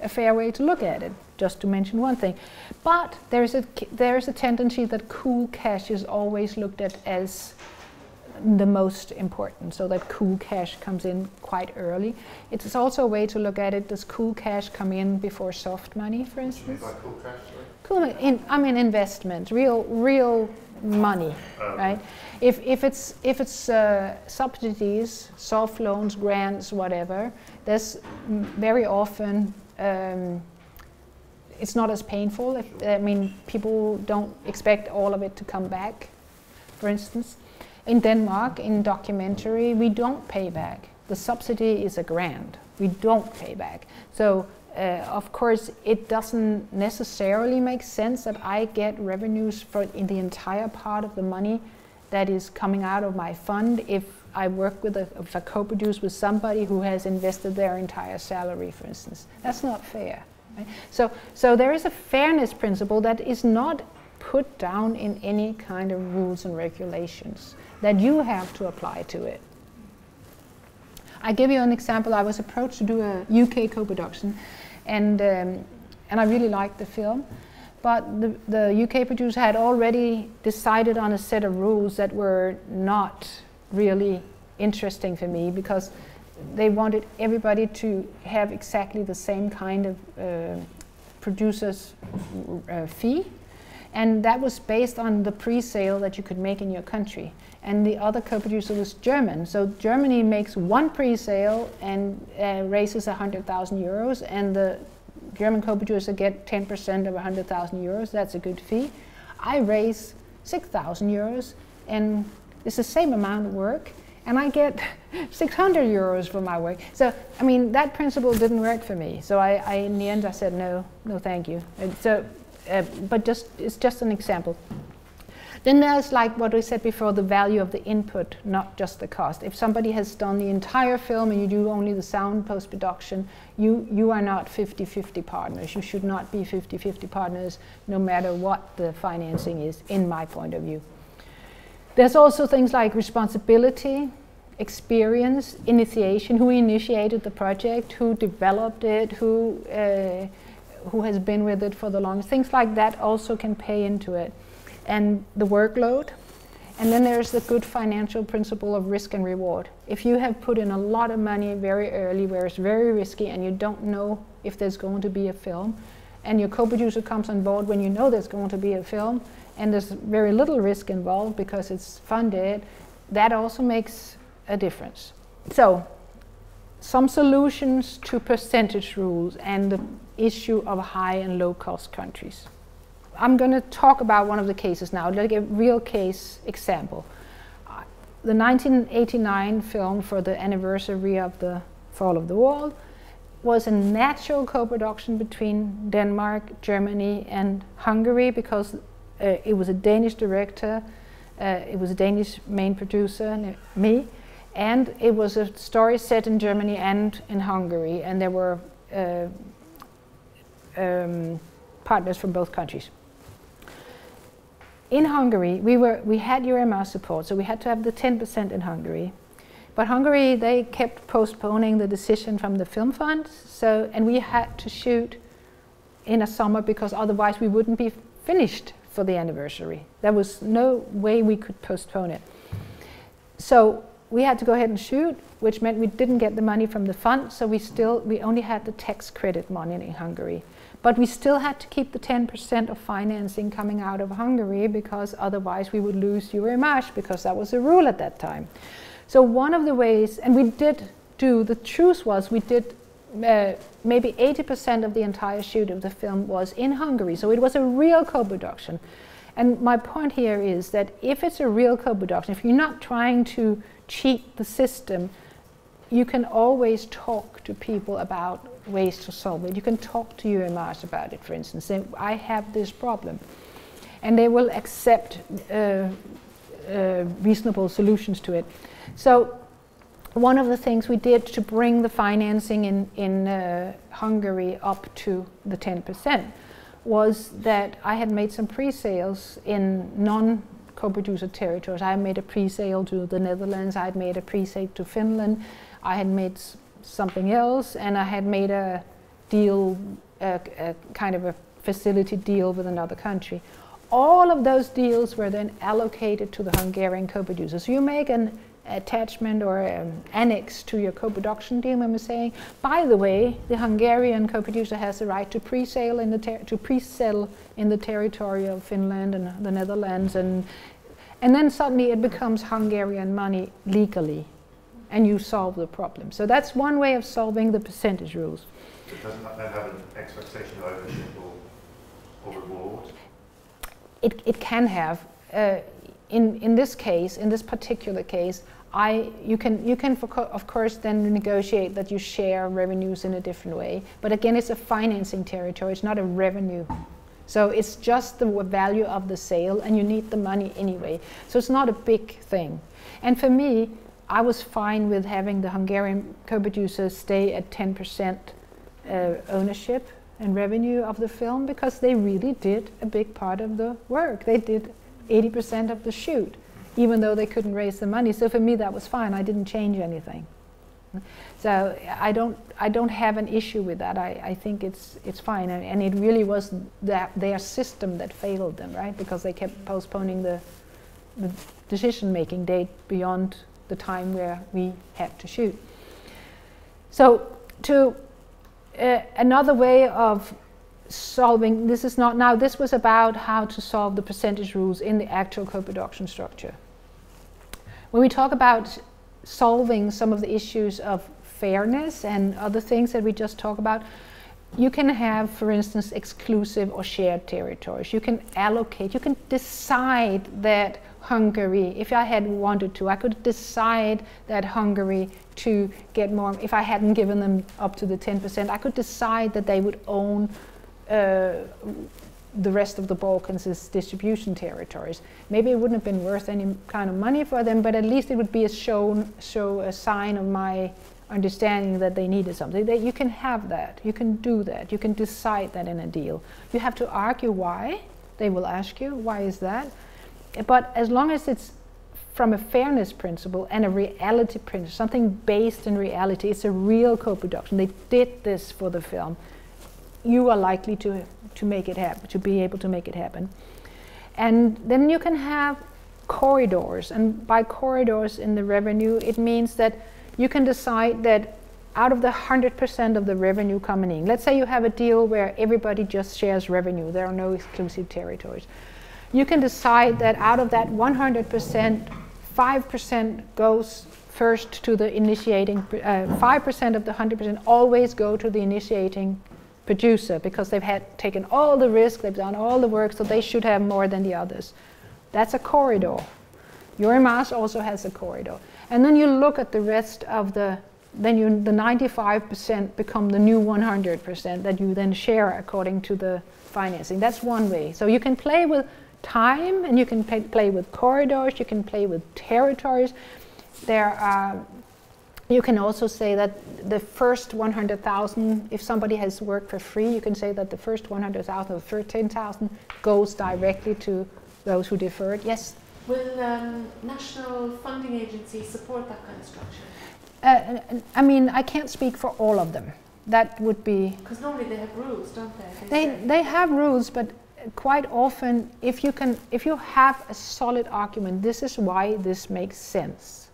a fair way to look at it, just to mention one thing. But there's a, there's a tendency that cool cash is always looked at as the most important, so that cool cash comes in quite early. It's also a way to look at it. Does cool cash come in before soft money, for What do you mean instance? cool cash. Cool, in, I mean investment, real, real money, Oh, right? If, if it's, if it's uh, subsidies, soft loans, grants, whatever, there's very often um, it's not as painful. If, I mean, people don't expect all of it to come back. For instance, in Denmark, in documentary, we don't pay back. The subsidy is a grant. We don't pay back. So uh, of course, it doesn't necessarily make sense that I get revenues for in the entire part of the money that is coming out of my fund if I work with a, if I co-produce with somebody who has invested their entire salary, for instance. That's not fair. Right? So, so there is a fairness principle that is not put down in any kind of rules and regulations that you have to apply to it. I give you an example. I was approached to do a UK co-production, and um, and I really liked the film, but the, the UK producer had already decided on a set of rules that were not really interesting for me because they wanted everybody to have exactly the same kind of uh, producer's uh, fee, and that was based on the pre-sale that you could make in your country and the other co-producer was German. So Germany makes one pre-sale and uh, raises 100,000 euros, and the German co-producer get 10% of 100,000 euros. That's a good fee. I raise 6,000 euros, and it's the same amount of work, and I get 600 euros for my work. So I mean that principle didn't work for me. So I, I in the end I said no, no, thank you. And so, uh, but just it's just an example. Then there's like what we said before, the value of the input, not just the cost. If somebody has done the entire film and you do only the sound post-production, you, you are not 50-50 partners. You should not be 50-50 partners no matter what the financing is, in my point of view. There's also things like responsibility, experience, initiation, who initiated the project, who developed it, who, uh, who has been with it for the longest. Things like that also can pay into it and the workload. And then there's the good financial principle of risk and reward. If you have put in a lot of money very early where it's very risky and you don't know if there's going to be a film, and your co-producer comes on board when you know there's going to be a film, and there's very little risk involved because it's funded, that also makes a difference. So, some solutions to percentage rules and the issue of high and low cost countries. I'm going to talk about one of the cases now, like a real case example. Uh, the 1989 film for the anniversary of the fall of the wall was a natural co-production between Denmark, Germany, and Hungary because uh, it was a Danish director, uh, it was a Danish main producer, me, and it was a story set in Germany and in Hungary, and there were uh, um, partners from both countries in Hungary, we, were, we had Eurimages support, so we had to have the 10% in Hungary. But Hungary, they kept postponing the decision from the film fund, so, and we had to shoot in a summer because otherwise we wouldn't be finished for the anniversary. There was no way we could postpone it. So we had to go ahead and shoot, which meant we didn't get the money from the fund, so we still, we only had the tax credit money in Hungary. But we still had to keep the 10% of financing coming out of Hungary because otherwise we would lose Eurimage because that was a rule at that time. So one of the ways, and we did do, the truth was we did uh, maybe 80% of the entire shoot of the film was in Hungary. So it was a real co-production. And my point here is that if it's a real co-production, if you're not trying to cheat the system, you can always talk to people about ways to solve it. You can talk to Eurimages about it, for instance, say, I have this problem. And they will accept uh, uh, reasonable solutions to it. So one of the things we did to bring the financing in, in uh, Hungary up to the 10% was that I had made some pre-sales in non co-producer territories. I made a pre-sale to the Netherlands, I had made a pre-sale to Finland, I had made something else, and I had made a deal, a, a kind of a facility deal with another country. All of those deals were then allocated to the Hungarian co-producer. So you make an attachment or an annex to your co-production deal and we're saying, by the way, the Hungarian co-producer has the right to pre-sale in the to pre-sell in the territory of Finland and the Netherlands and and then suddenly it becomes Hungarian money legally and you solve the problem. So that's one way of solving the percentage rules. It doesn't that have an expectation of ownership or, or reward? It, it can have. Uh, in, in this case, in this particular case, I, you can, you can for co- of course then negotiate that you share revenues in a different way. But again, it's a financing territory, it's not a revenue. So it's just the value of the sale, and you need the money anyway. So it's not a big thing. And for me, I was fine with having the Hungarian co-producers stay at 10% uh, ownership and revenue of the film because they really did a big part of the work. They did 80% of the shoot, even though they couldn't raise the money. So for me, that was fine. I didn't change anything. So I don't, I don't have an issue with that. I, I think it's, it's fine. And, and it really was that their system that failed them, right? Because they kept postponing the, the decision-making date beyond the time where we had to shoot. So to uh, another way of solving this is not now this was about how to solve the percentage rules in the actual co-production structure when we talk about solving some of the issues of fairness and other things that we just talked about you can have for instance exclusive or shared territories you can allocate you can decide that Hungary, if I had wanted to, I could decide that Hungary to get more, if I hadn't given them up to the 10%, I could decide that they would own uh, the rest of the Balkans as distribution territories. Maybe it wouldn't have been worth any kind of money for them, but at least it would be a show, show a sign of my understanding that they needed something. That you can have that, you can do that, you can decide that in a deal. You have to argue why. They will ask you, why is that? But as long as it's from a fairness principle and a reality principle, something based in reality, it's a real co-production. They did this for the film. You are likely to to make it happen, to be able to make it happen. And then you can have corridors, and by corridors in the revenue, it means that you can decide that out of the 100% of the revenue coming in, let's say you have a deal where everybody just shares revenue, there are no exclusive territories you can decide that out of that 100%, 5% goes first to the initiating, uh, 5% of the 100% always go to the initiating producer because they've had taken all the risk, they've done all the work, so they should have more than the others. That's a corridor. Eurimages also has a corridor. And then you look at the rest of the, then you, the 95% become the new 100% that you then share according to the financing. That's one way. So you can play with time, and you can pay, play with corridors, you can play with territories. There are, you can also say that the first 100,000, if somebody has worked for free, you can say that the first 100,000 or 13,000 goes directly to those who deferred. Yes? Will um, national funding agencies support that kind of structure? Uh, I mean, I can't speak for all of them. That would be. Because normally they have rules, don't they? They, they, they have rules, but quite often, if you can, if you have a solid argument, this is why this makes sense,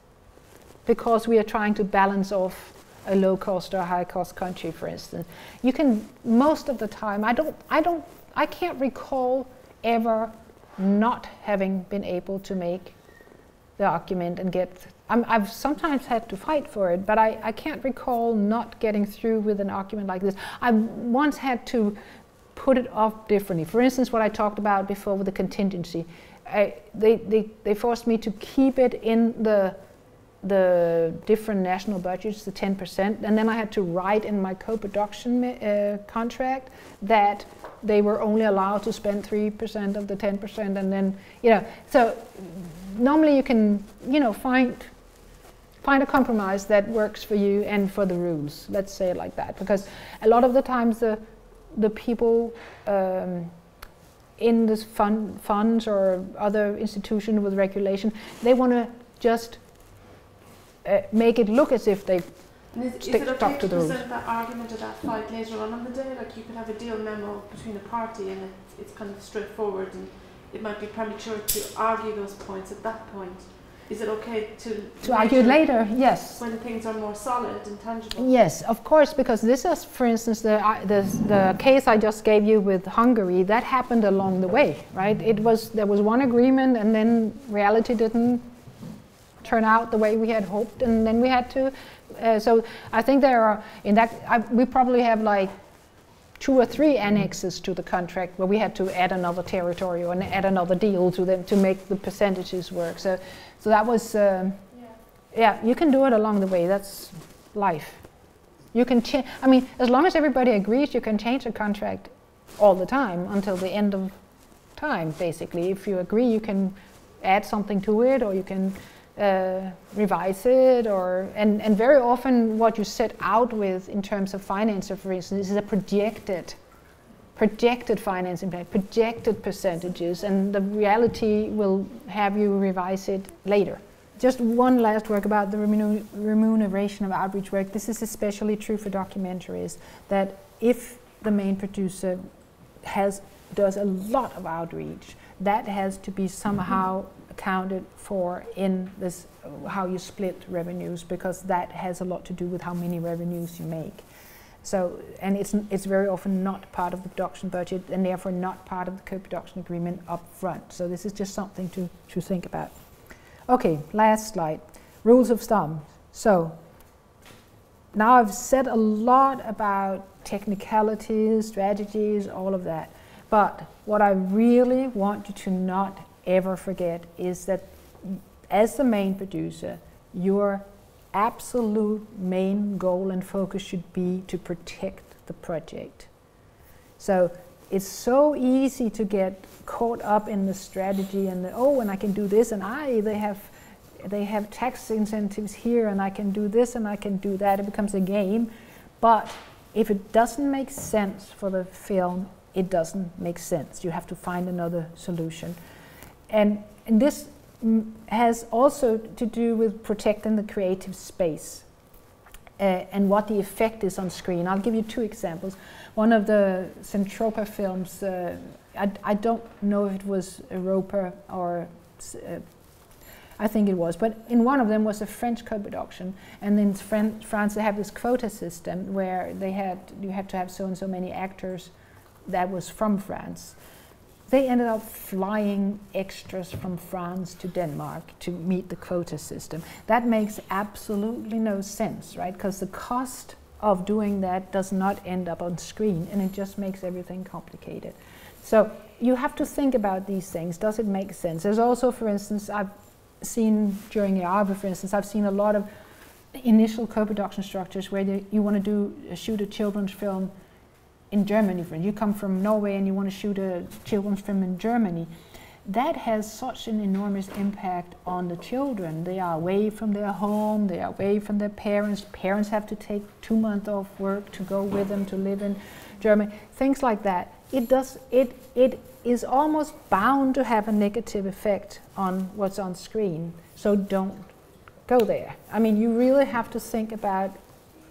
because we are trying to balance off a low cost or high cost country, for instance. You can most of the time. I don't. I don't. I can't recall ever not having been able to make the argument and get. i have sometimes had to fight for it, but I, I can't recall not getting through with an argument like this. I once had to put it off differently. For instance, what I talked about before with the contingency, I, they, they, they forced me to keep it in the, the different national budgets, the 10%, and then I had to write in my co-production uh, contract that they were only allowed to spend 3% of the 10%, and then, you know, so normally you can, you know, find find a compromise that works for you and for the rules. Let's say it like that, because a lot of the times the the people um, in this fund, funds or other institution with regulation, they want to just uh, make it look as if they is, stick is it okay to, to the that argument or that fight later on in the day? Like you could have a deal memo between a party and it, it's kind of straightforward and it might be premature to argue those points at that point. Is it okay to, to argue later? Yes. When things are more solid and tangible? Yes, of course, because this is, for instance, the, the, the case I just gave you with Hungary, that happened along the way, right? It was, there was one agreement and then reality didn't turn out the way we had hoped and then we had to, uh, so I think there are, in that, I, we probably have like two or three annexes to the contract where we had to add another territory or add another deal to them to make the percentages work. So, so that was, um, Yeah. yeah, you can do it along the way. That's life. You can change. I mean, as long as everybody agrees, you can change a contract all the time until the end of time. Basically, if you agree, you can add something to it, or you can uh, revise it, or and and very often what you set out with in terms of financing, for instance, is a projected projected financing plan, projected percentages, and the reality will have you revise it later. Just one last word about the remuneration of outreach work. This is especially true for documentaries. That if the main producer has does a lot of outreach, that has to be somehow accounted for in this uh, how you split revenues because that has a lot to do with how many revenues you make. So, and it's, it's very often not part of the production budget and therefore not part of the co-production agreement up front. So this is just something to, to think about. Okay, last slide. Rules of thumb. So now I've said a lot about technicalities, strategies, all of that. But what I really want you to not ever forget is that as the main producer, your absolute main goal and focus should be to protect the project. So it's so easy to get caught up in the strategy and the oh and I can do this and I they have they have tax incentives here and I can do this and I can do that. It becomes a game. But if it doesn't make sense for the film, it doesn't make sense. You have to find another solution. And, and this mm, has also to do with protecting the creative space uh, and what the effect is on screen. I'll give you two examples. One of the Zentropa films, uh, I, don't know if it was Europa or uh, I think it was, but in one of them was a French co-production, and in Fran- France they have this quota system where they had you had to have so and so many actors that was from France. They ended up flying extras from France to Denmark to meet the quota system. That makes absolutely no sense, right? Because the cost of doing that does not end up on screen, and it just makes everything complicated. So you have to think about these things. Does it make sense? There's also, for instance, I've seen during Yarva, for instance, I've seen a lot of initial co-production structures where you, want to do shoot a children's film in Germany. For you come from Norway and you want to shoot a children's film in Germany. That has such an enormous impact on the children. They are away from their home. They are away from their parents. Parents have to take two months off work to go with them to live in Germany. Things like that. It does. It it is almost bound to have a negative effect on what's on screen. So don't go there. I mean, you really have to think about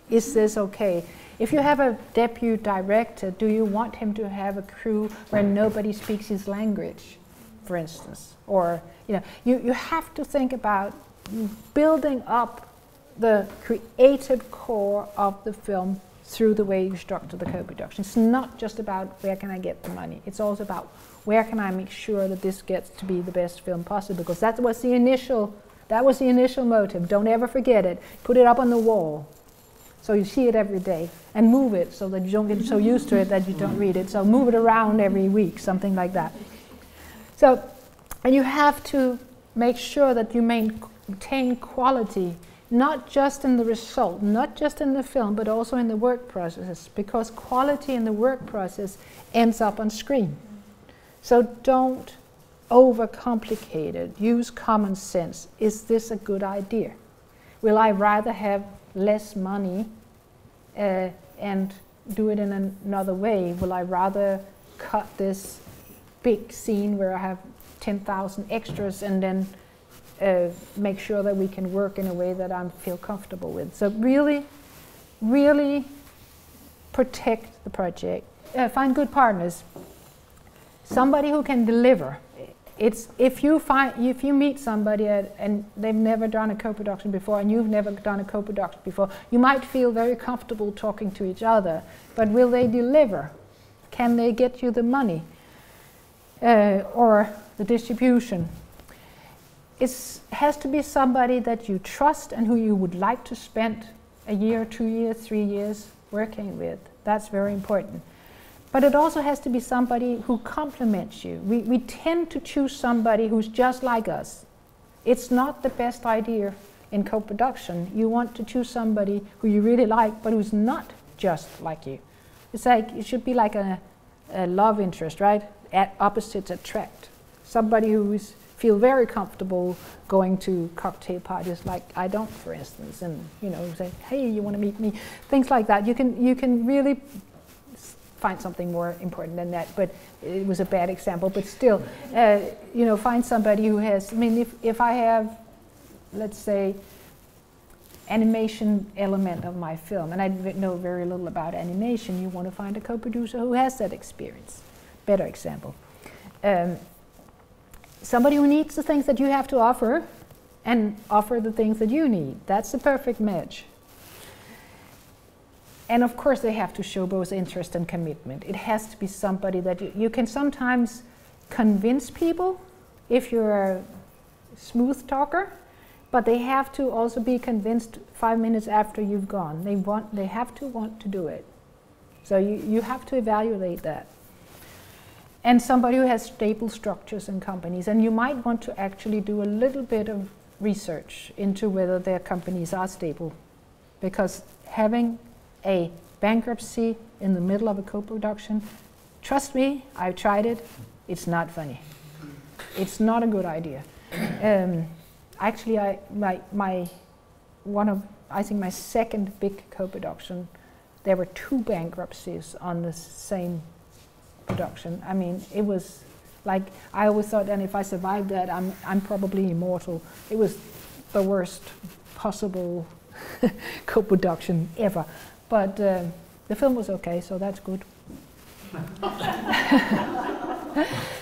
is this okay? If you have a debut director, do you want him to have a crew where nobody speaks his language, for instance? Or, you know, you, you have to think about building up the creative core of the film through the way you structure the co-production. It's not just about where can I get the money. It's also about where can I make sure that this gets to be the best film possible because that was the initial that was the initial motive. Don't ever forget it. Put it up on the wall so you see it every day and move it so that you don't get so used to it that you don't read it. So move it around every week, something like that. So, and you have to make sure that you maintain quality, not just in the result, not just in the film, but also in the work process, because quality in the work process ends up on screen. So don't overcomplicate it. Use common sense. Is this a good idea? Will I rather have less money uh, and do it in an- another way? Will I rather cut this big scene where I have 10,000 extras and then uh, make sure that we can work in a way that I feel comfortable with? So, really, really protect the project. Uh, find good partners. Somebody who can deliver. It's if you find if you meet somebody at, and they've never done a co-production before and you've never done a co-production before, you might feel very comfortable talking to each other. But will they deliver? Can they get you the money uh, or the distribution? It has to be somebody that you trust and who you would like to spend a year, two years, three years working with. That's very important. But it also has to be somebody who complements you. We, we tend to choose somebody who's just like us. It's not the best idea in co production. You want to choose somebody who you really like, but who's not just like you. It's like it should be like a, a love interest, right? At opposites attract. Somebody who is feel very comfortable going to cocktail parties like I don't, for instance, and you know say, hey, you want to meet me? Things like that. You can you can really find something more important than that. But it was a bad example. But still, uh, you know, find somebody who has. I mean, if if I have, let's say, animation element of my film, and I know very little about animation, you want to find a co-producer who has that experience. Better example. Um, somebody who needs the things that you have to offer and offer the things that you need. That's the perfect match. And of course, they have to show both interest and commitment. It has to be somebody that you, you can sometimes convince people if you're a smooth talker, but they have to also be convinced five minutes after you've gone. They, want, they have to want to do it. So you, you have to evaluate that and somebody who has stable structures and companies. And you might want to actually do a little bit of research into whether their companies are stable. Because having a bankruptcy in the middle of a co production, trust me, I've tried it, it's not funny. It's not a good idea. Um, actually, I, my, my, one of, I think my second big co production, there were two bankruptcies on the same production. I mean, it was like I always thought, and if I survived that, I'm I'm probably immortal. It was the worst possible co-production ever, but uh, the film was okay, so that's good.